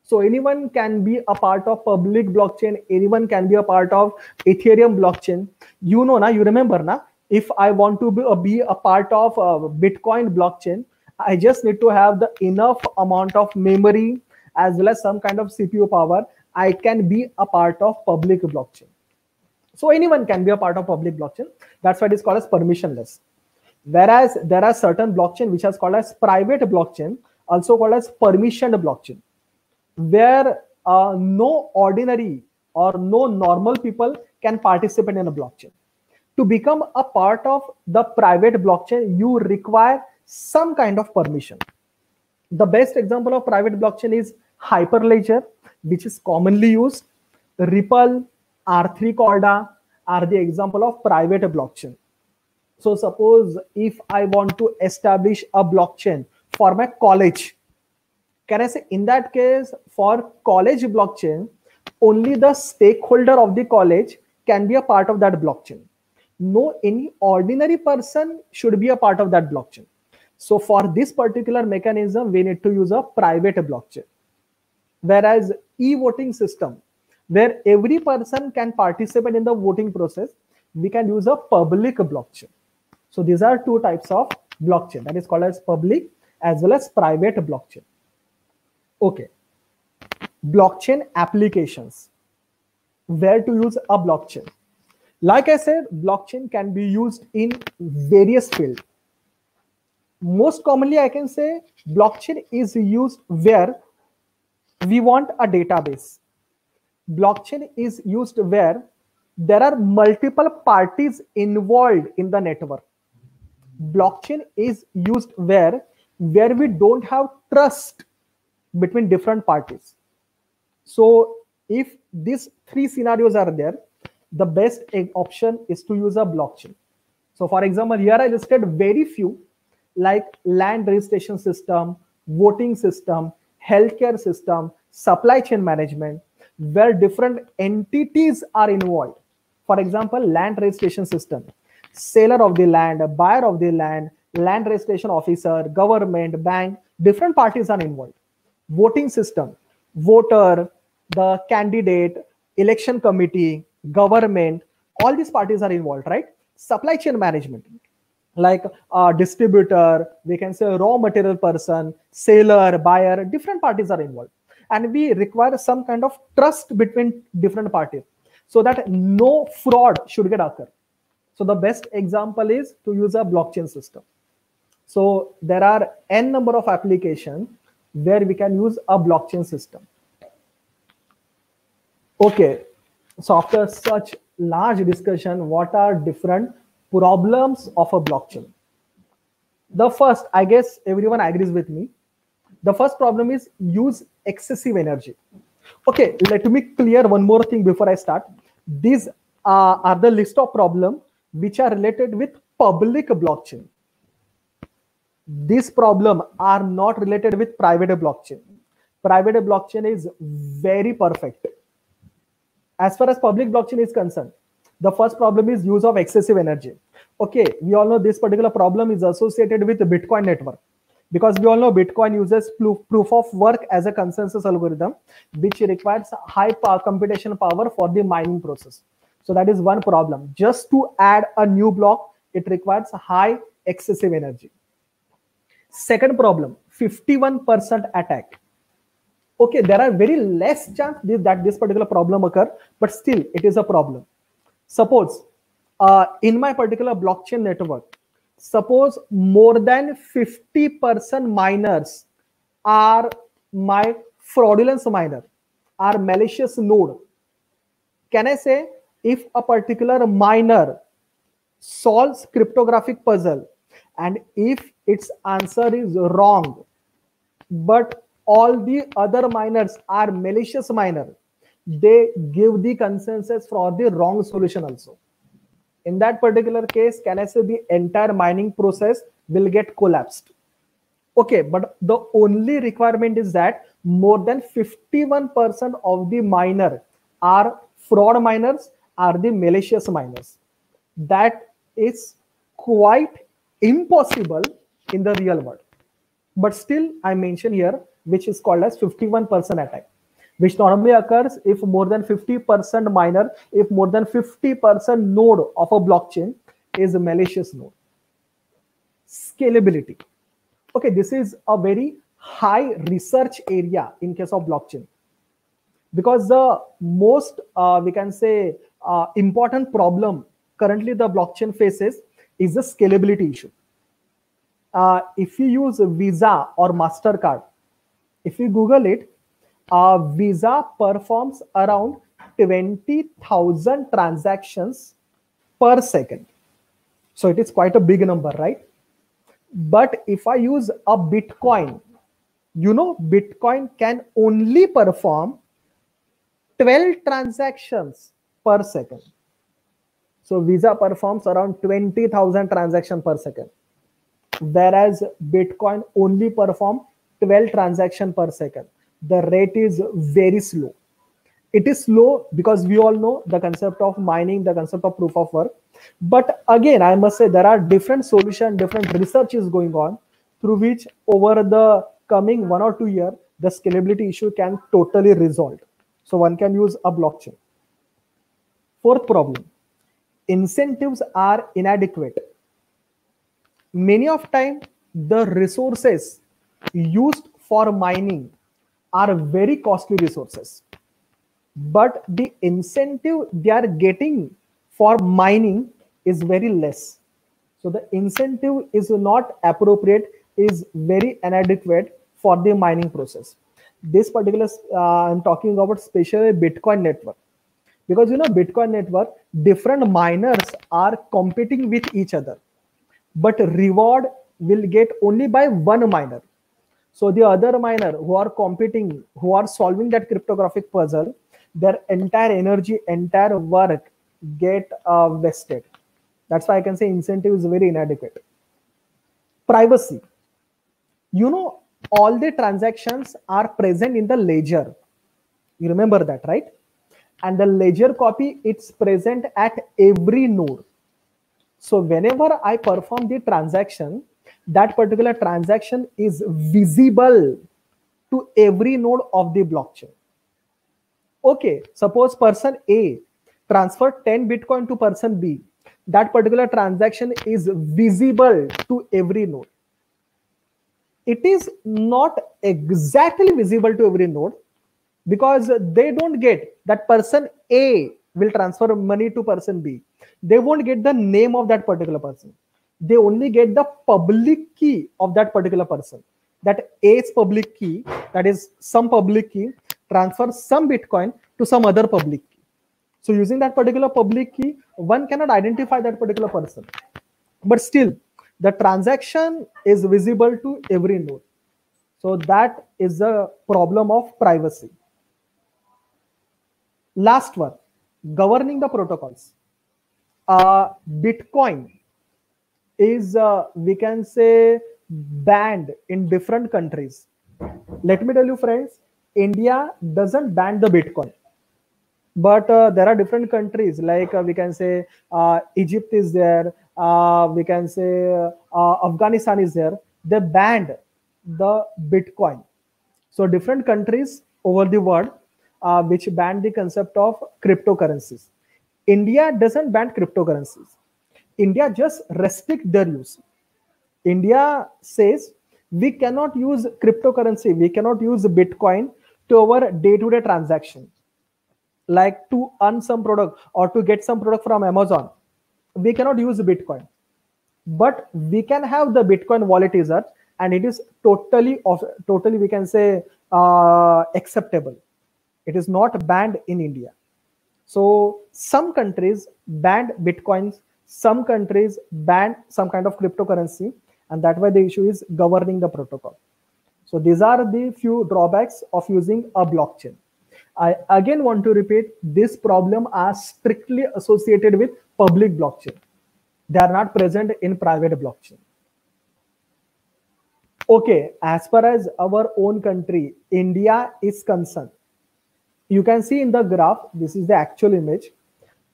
so anyone can be a part of public blockchain anyone can be a part of ethereum blockchain. You know now you remember now if i want to be a, be a part of a bitcoin blockchain i just need to have the enough amount of memory as well as some kind of cpu power i can be a part of public blockchain. So anyone can be a part of public blockchain. That's why it is called as permissionless. Whereas there are certain blockchain which is called as private blockchain also called as permissioned blockchain where uh, no ordinary or no normal people can participate in a blockchain. To become a part of the private blockchain you require some kind of permission. The best example of private blockchain is hyperledger which is commonly used. Ripple r3 corda are the example of private blockchain. So suppose if i want to establish a blockchain for my college can I say in that case for college blockchain, only the stakeholder of the college can be a part of that blockchain. No, any ordinary person should be a part of that blockchain. So for this particular mechanism, we need to use a private blockchain. Whereas e-voting system, where every person can participate in the voting process, we can use a public blockchain. So these are two types of blockchain that is called as public as well as private blockchain. Okay. Blockchain applications. Where to use a blockchain? Like I said, blockchain can be used in various fields. Most commonly, I can say blockchain is used where we want a database. Blockchain is used where there are multiple parties involved in the network. Blockchain is used where where we don't have trust between different parties. So if these three scenarios are there, the best option is to use a blockchain. So for example, here I listed very few like land registration system, voting system, healthcare system, supply chain management, where different entities are involved. For example, land registration system, seller of the land, buyer of the land, land registration officer, government, bank, different parties are involved. Voting system, voter, the candidate, election committee, government, all these parties are involved, right? Supply chain management, like a distributor, we can say raw material person, seller, buyer, different parties are involved. And we require some kind of trust between different parties so that no fraud should get occur. So the best example is to use a blockchain system. So there are n number of applications where we can use a blockchain system. Okay, so after such large discussion, what are different problems of a blockchain? The first, I guess everyone agrees with me. The first problem is use excessive energy. Okay, let me clear one more thing before I start. These uh, are the list of problems which are related with public blockchain. These problems are not related with private blockchain. Private blockchain is very perfect. As far as public blockchain is concerned, the first problem is use of excessive energy. Okay, we all know this particular problem is associated with the Bitcoin network because we all know Bitcoin uses proof of work as a consensus algorithm, which requires high power computation power for the mining process. So that is one problem. Just to add a new block, it requires high excessive energy. Second problem, 51% attack. Okay, there are very less chance that this particular problem occur, but still it is a problem. Suppose uh, in my particular blockchain network, suppose more than 50% miners are my fraudulent miner, are malicious node. Can I say if a particular miner solves cryptographic puzzle and if its answer is wrong. But all the other miners are malicious miner they give the consensus for the wrong solution also. In that particular case can i say the entire mining process will get collapsed? Okay but the only requirement is that more than 51% of the miner are fraud miners are the malicious miners. That is quite impossible in the real world. But still, I mention here, which is called as 51% attack, which normally occurs if more than 50% miner, if more than 50% node of a blockchain is a malicious node. Scalability. Okay, this is a very high research area in case of blockchain because the most uh, we can say uh, important problem currently the blockchain faces is the scalability issue. Uh, if you use Visa or MasterCard, if you Google it, uh, Visa performs around 20,000 transactions per second. So it is quite a big number, right? But if I use a Bitcoin, you know, Bitcoin can only perform 12 transactions per second. So Visa performs around 20,000 transactions per second, whereas Bitcoin only perform 12 transaction per second. The rate is very slow. It is slow because we all know the concept of mining the concept of proof of work. But again i must say there are different solution different research is going on through which over the coming one or two year the scalability issue can totally resolve. So one can use a blockchain. Fourth problem. Incentives are inadequate many of time the resources used for mining are very costly resources. But the incentive they are getting for mining is very less. So the incentive is not appropriate is very inadequate for the mining process. This particular uh, i'm talking about especially bitcoin network. Because you know bitcoin network different miners are competing with each other but reward will get only by one miner. So the other miner who are competing who are solving that cryptographic puzzle their entire energy entire work get uh, vested that's why i can say incentive is very inadequate. Privacy. You know all the transactions are present in the ledger. You remember that right? And the ledger copy it's present at every node so whenever i perform the transaction that particular transaction is visible to every node of the blockchain. Okay suppose person a transfer 10 bitcoin to person b. That particular transaction is visible to every node. It is not exactly visible to every node because they don't get that person A will transfer money to person B. They won't get the name of that particular person. They only get the public key of that particular person. That A's public key, that is some public key, transfers some Bitcoin to some other public key. So using that particular public key, one cannot identify that particular person. But still, the transaction is visible to every node. So that is the problem of privacy. Last one, governing the protocols. Uh, Bitcoin is, uh, we can say, banned in different countries. Let me tell you, friends, India doesn't ban the Bitcoin. But uh, there are different countries, like uh, we can say uh, Egypt is there, uh, we can say Afghanistan is there. They banned the Bitcoin. So different countries over the world uh, which banned the concept of cryptocurrencies. India doesn't ban cryptocurrencies. India just restrict their use. India says we cannot use cryptocurrency, we cannot use Bitcoin to our day-to-day transaction. Like to earn some product or to get some product from Amazon, we cannot use Bitcoin. But we can have the Bitcoin wallet user, and it is totally of totally we can say uh, acceptable it is not banned in India. So some countries banned bitcoins, some countries banned some kind of cryptocurrency, and that why the issue is governing the protocol. So these are the few drawbacks of using a blockchain. I again want to repeat this problem are strictly associated with public blockchain. They are not present in private blockchain. Okay, as far as our own country, India is concerned, you can see in the graph, this is the actual image,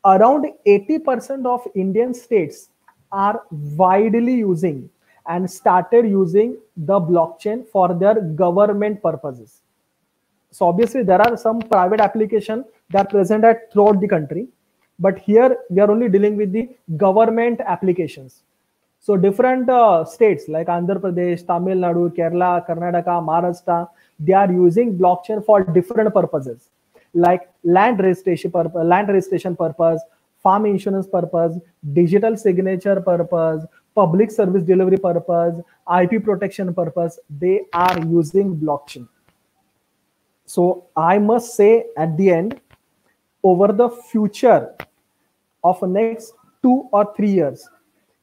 around 80% of Indian states are widely using and started using the blockchain for their government purposes. So obviously there are some private application that are present at throughout the country, but here we are only dealing with the government applications. So different uh, states like Andhra Pradesh, Tamil Nadu, Kerala, Karnataka, Maharashtra, they are using blockchain for different purposes like land registration purpose, land registration purpose, farm insurance purpose, digital signature purpose, public service delivery purpose, IP protection purpose, they are using blockchain. So I must say at the end, over the future of the next two or three years,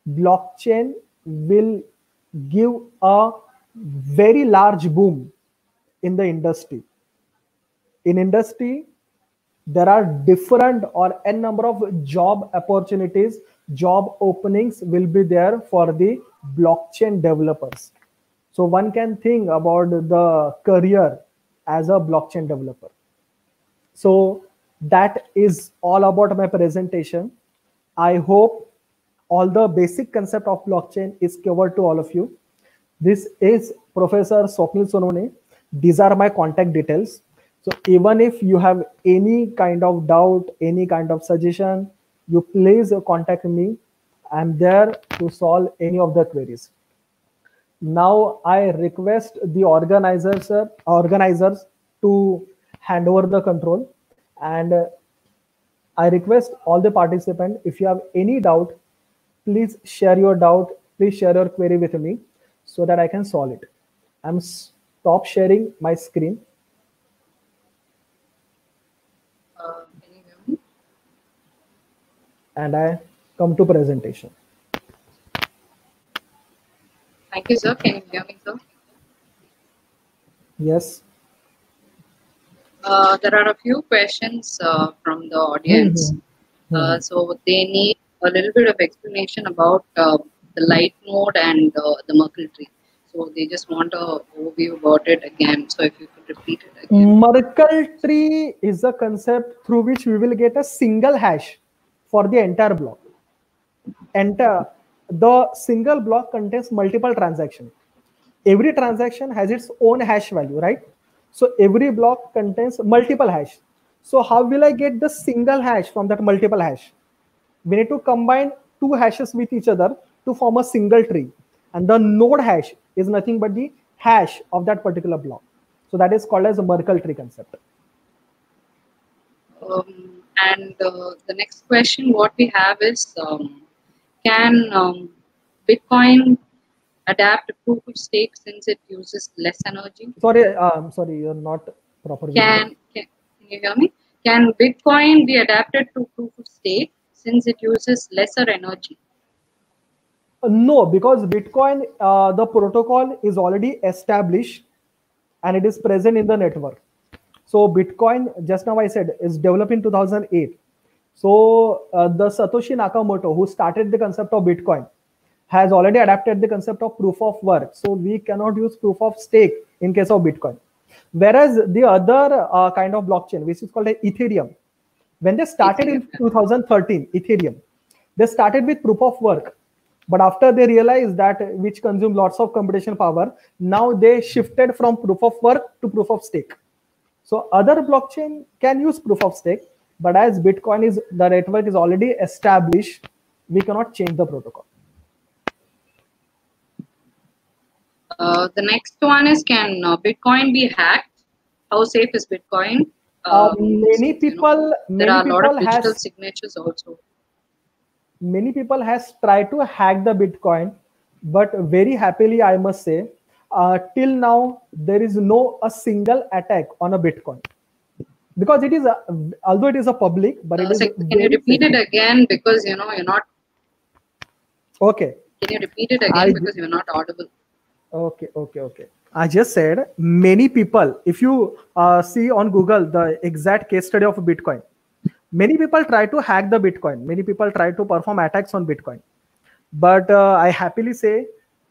blockchain will give a very large boom in the industry in industry there are different or n number of job opportunities job openings will be there for the blockchain developers So one can think about the career as a blockchain developer. So that is all about my presentation. I hope all the basic concept of blockchain is covered to all of you. This is Professor Swapnil Sonone. These are my contact details. So even if you have any kind of doubt, any kind of suggestion, you please contact me. I'm there to solve any of the queries. Now I request the organizers, uh, organizers to hand over the control and uh, I request all the participants, if you have any doubt, please share your doubt, please share your query with me so that I can solve it. I'm stop sharing my screen. Uh, can you hear me? And I come to presentation. Thank you, sir. Can you hear me, sir? Yes. Uh, there are a few questions uh, from the audience. Mhm. Uh, so they need a little bit of explanation about uh, the light node and uh, the Merkle tree. So they just want a overview about it again. So if you could repeat it again. Merkle tree is a concept through which we will get a single hash for the entire block. Enter the single block contains multiple transactions. Every transaction has its own hash value, right? So every block contains multiple hash. So how will I get the single hash from that multiple hash? We need to combine two hashes with each other to form a single tree. And the node hash is nothing but the hash of that particular block. So that is called as a Merkle tree concept. Um, and uh, the next question what we have is um, can um, Bitcoin adapt to proof of stake since it uses less energy? Sorry, um, sorry, you're not properly. Can, can, can you hear me? Can Bitcoin be adapted to proof of stake since it uses lesser energy? Uh, no, because Bitcoin, uh, the protocol is already established and it is present in the network. So Bitcoin, just now I said, is developed in 2008. So uh, the Satoshi Nakamoto, who started the concept of Bitcoin, has already adapted the concept of proof of work. So we cannot use proof of stake in case of Bitcoin. Whereas the other uh, kind of blockchain, which is called Ethereum, when they started in 2013, Ethereum, they started with proof of work. But after they realized that which consume lots of computation power, now they shifted from proof of work to proof of stake. So other blockchain can use proof of stake, but as Bitcoin is the network is already established, we cannot change the protocol. Uh, the next one is can uh, Bitcoin be hacked? How safe is Bitcoin? Um, many you know, people, there many are a lot people of digital has signatures also. many people has tried to hack the Bitcoin, but very happily I must say, uh, till now there is no a single attack on a Bitcoin because it is a, although it is a public, but it Uh, is so can you repeat it again because you know you're not. Okay. Can you repeat it again I- because you're not audible? Okay, okay, okay. I just said many people, if you uh, see on Google the exact case study of Bitcoin, many people try to hack the Bitcoin. Many people try to perform attacks on Bitcoin. But uh, I happily say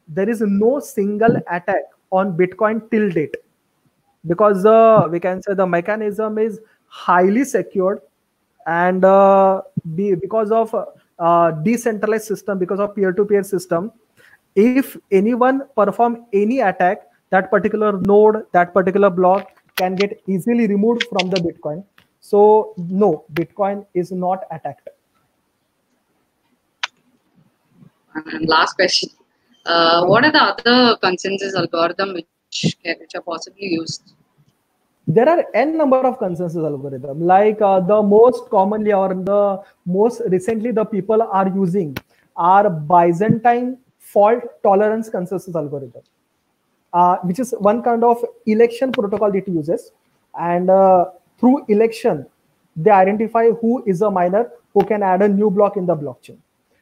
there is no single attack on Bitcoin till date. Because uh, we can say the mechanism is highly secured and uh, be, because of uh, decentralized system because of peer-to-peer system if anyone perform any attack that particular node that particular block can get easily removed from the bitcoin. So no bitcoin is not attacked. And last question: uh, What are the other consensus algorithm which which are possibly used? there are n number of consensus algorithm. Like uh, the most commonly or the most recently the people are using are byzantine fault tolerance consensus algorithm uh, which is one kind of election protocol it uses. And uh, through election they identify who is a miner who can add a new block in the blockchain.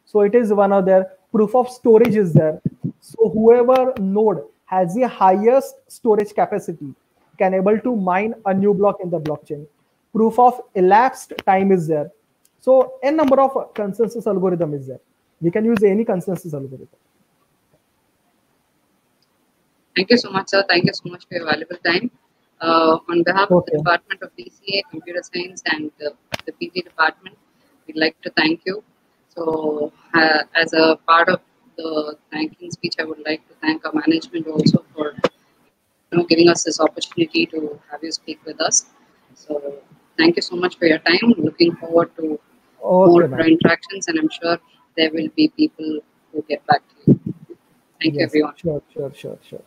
So it is one of their proof of storage is there so whoever node has the highest storage capacity can able to mine a new block in the blockchain proof of elapsed time is there so n number of consensus algorithm is there we can use any consensus algorithm Thank you so much, sir. Thank you so much for your valuable time. Uh, on behalf of the Department of DCA, Computer Science, and uh, the PG department, we'd like to thank you. So, uh, as a part of the thanking speech, I would like to thank our management also for you know, giving us this opportunity to have you speak with us. So, thank you so much for your time. Looking forward to more Okay, ma'am. interactions, and I'm sure there will be people who get back to you. Thank you, everyone. Sure, sure, sure, sure.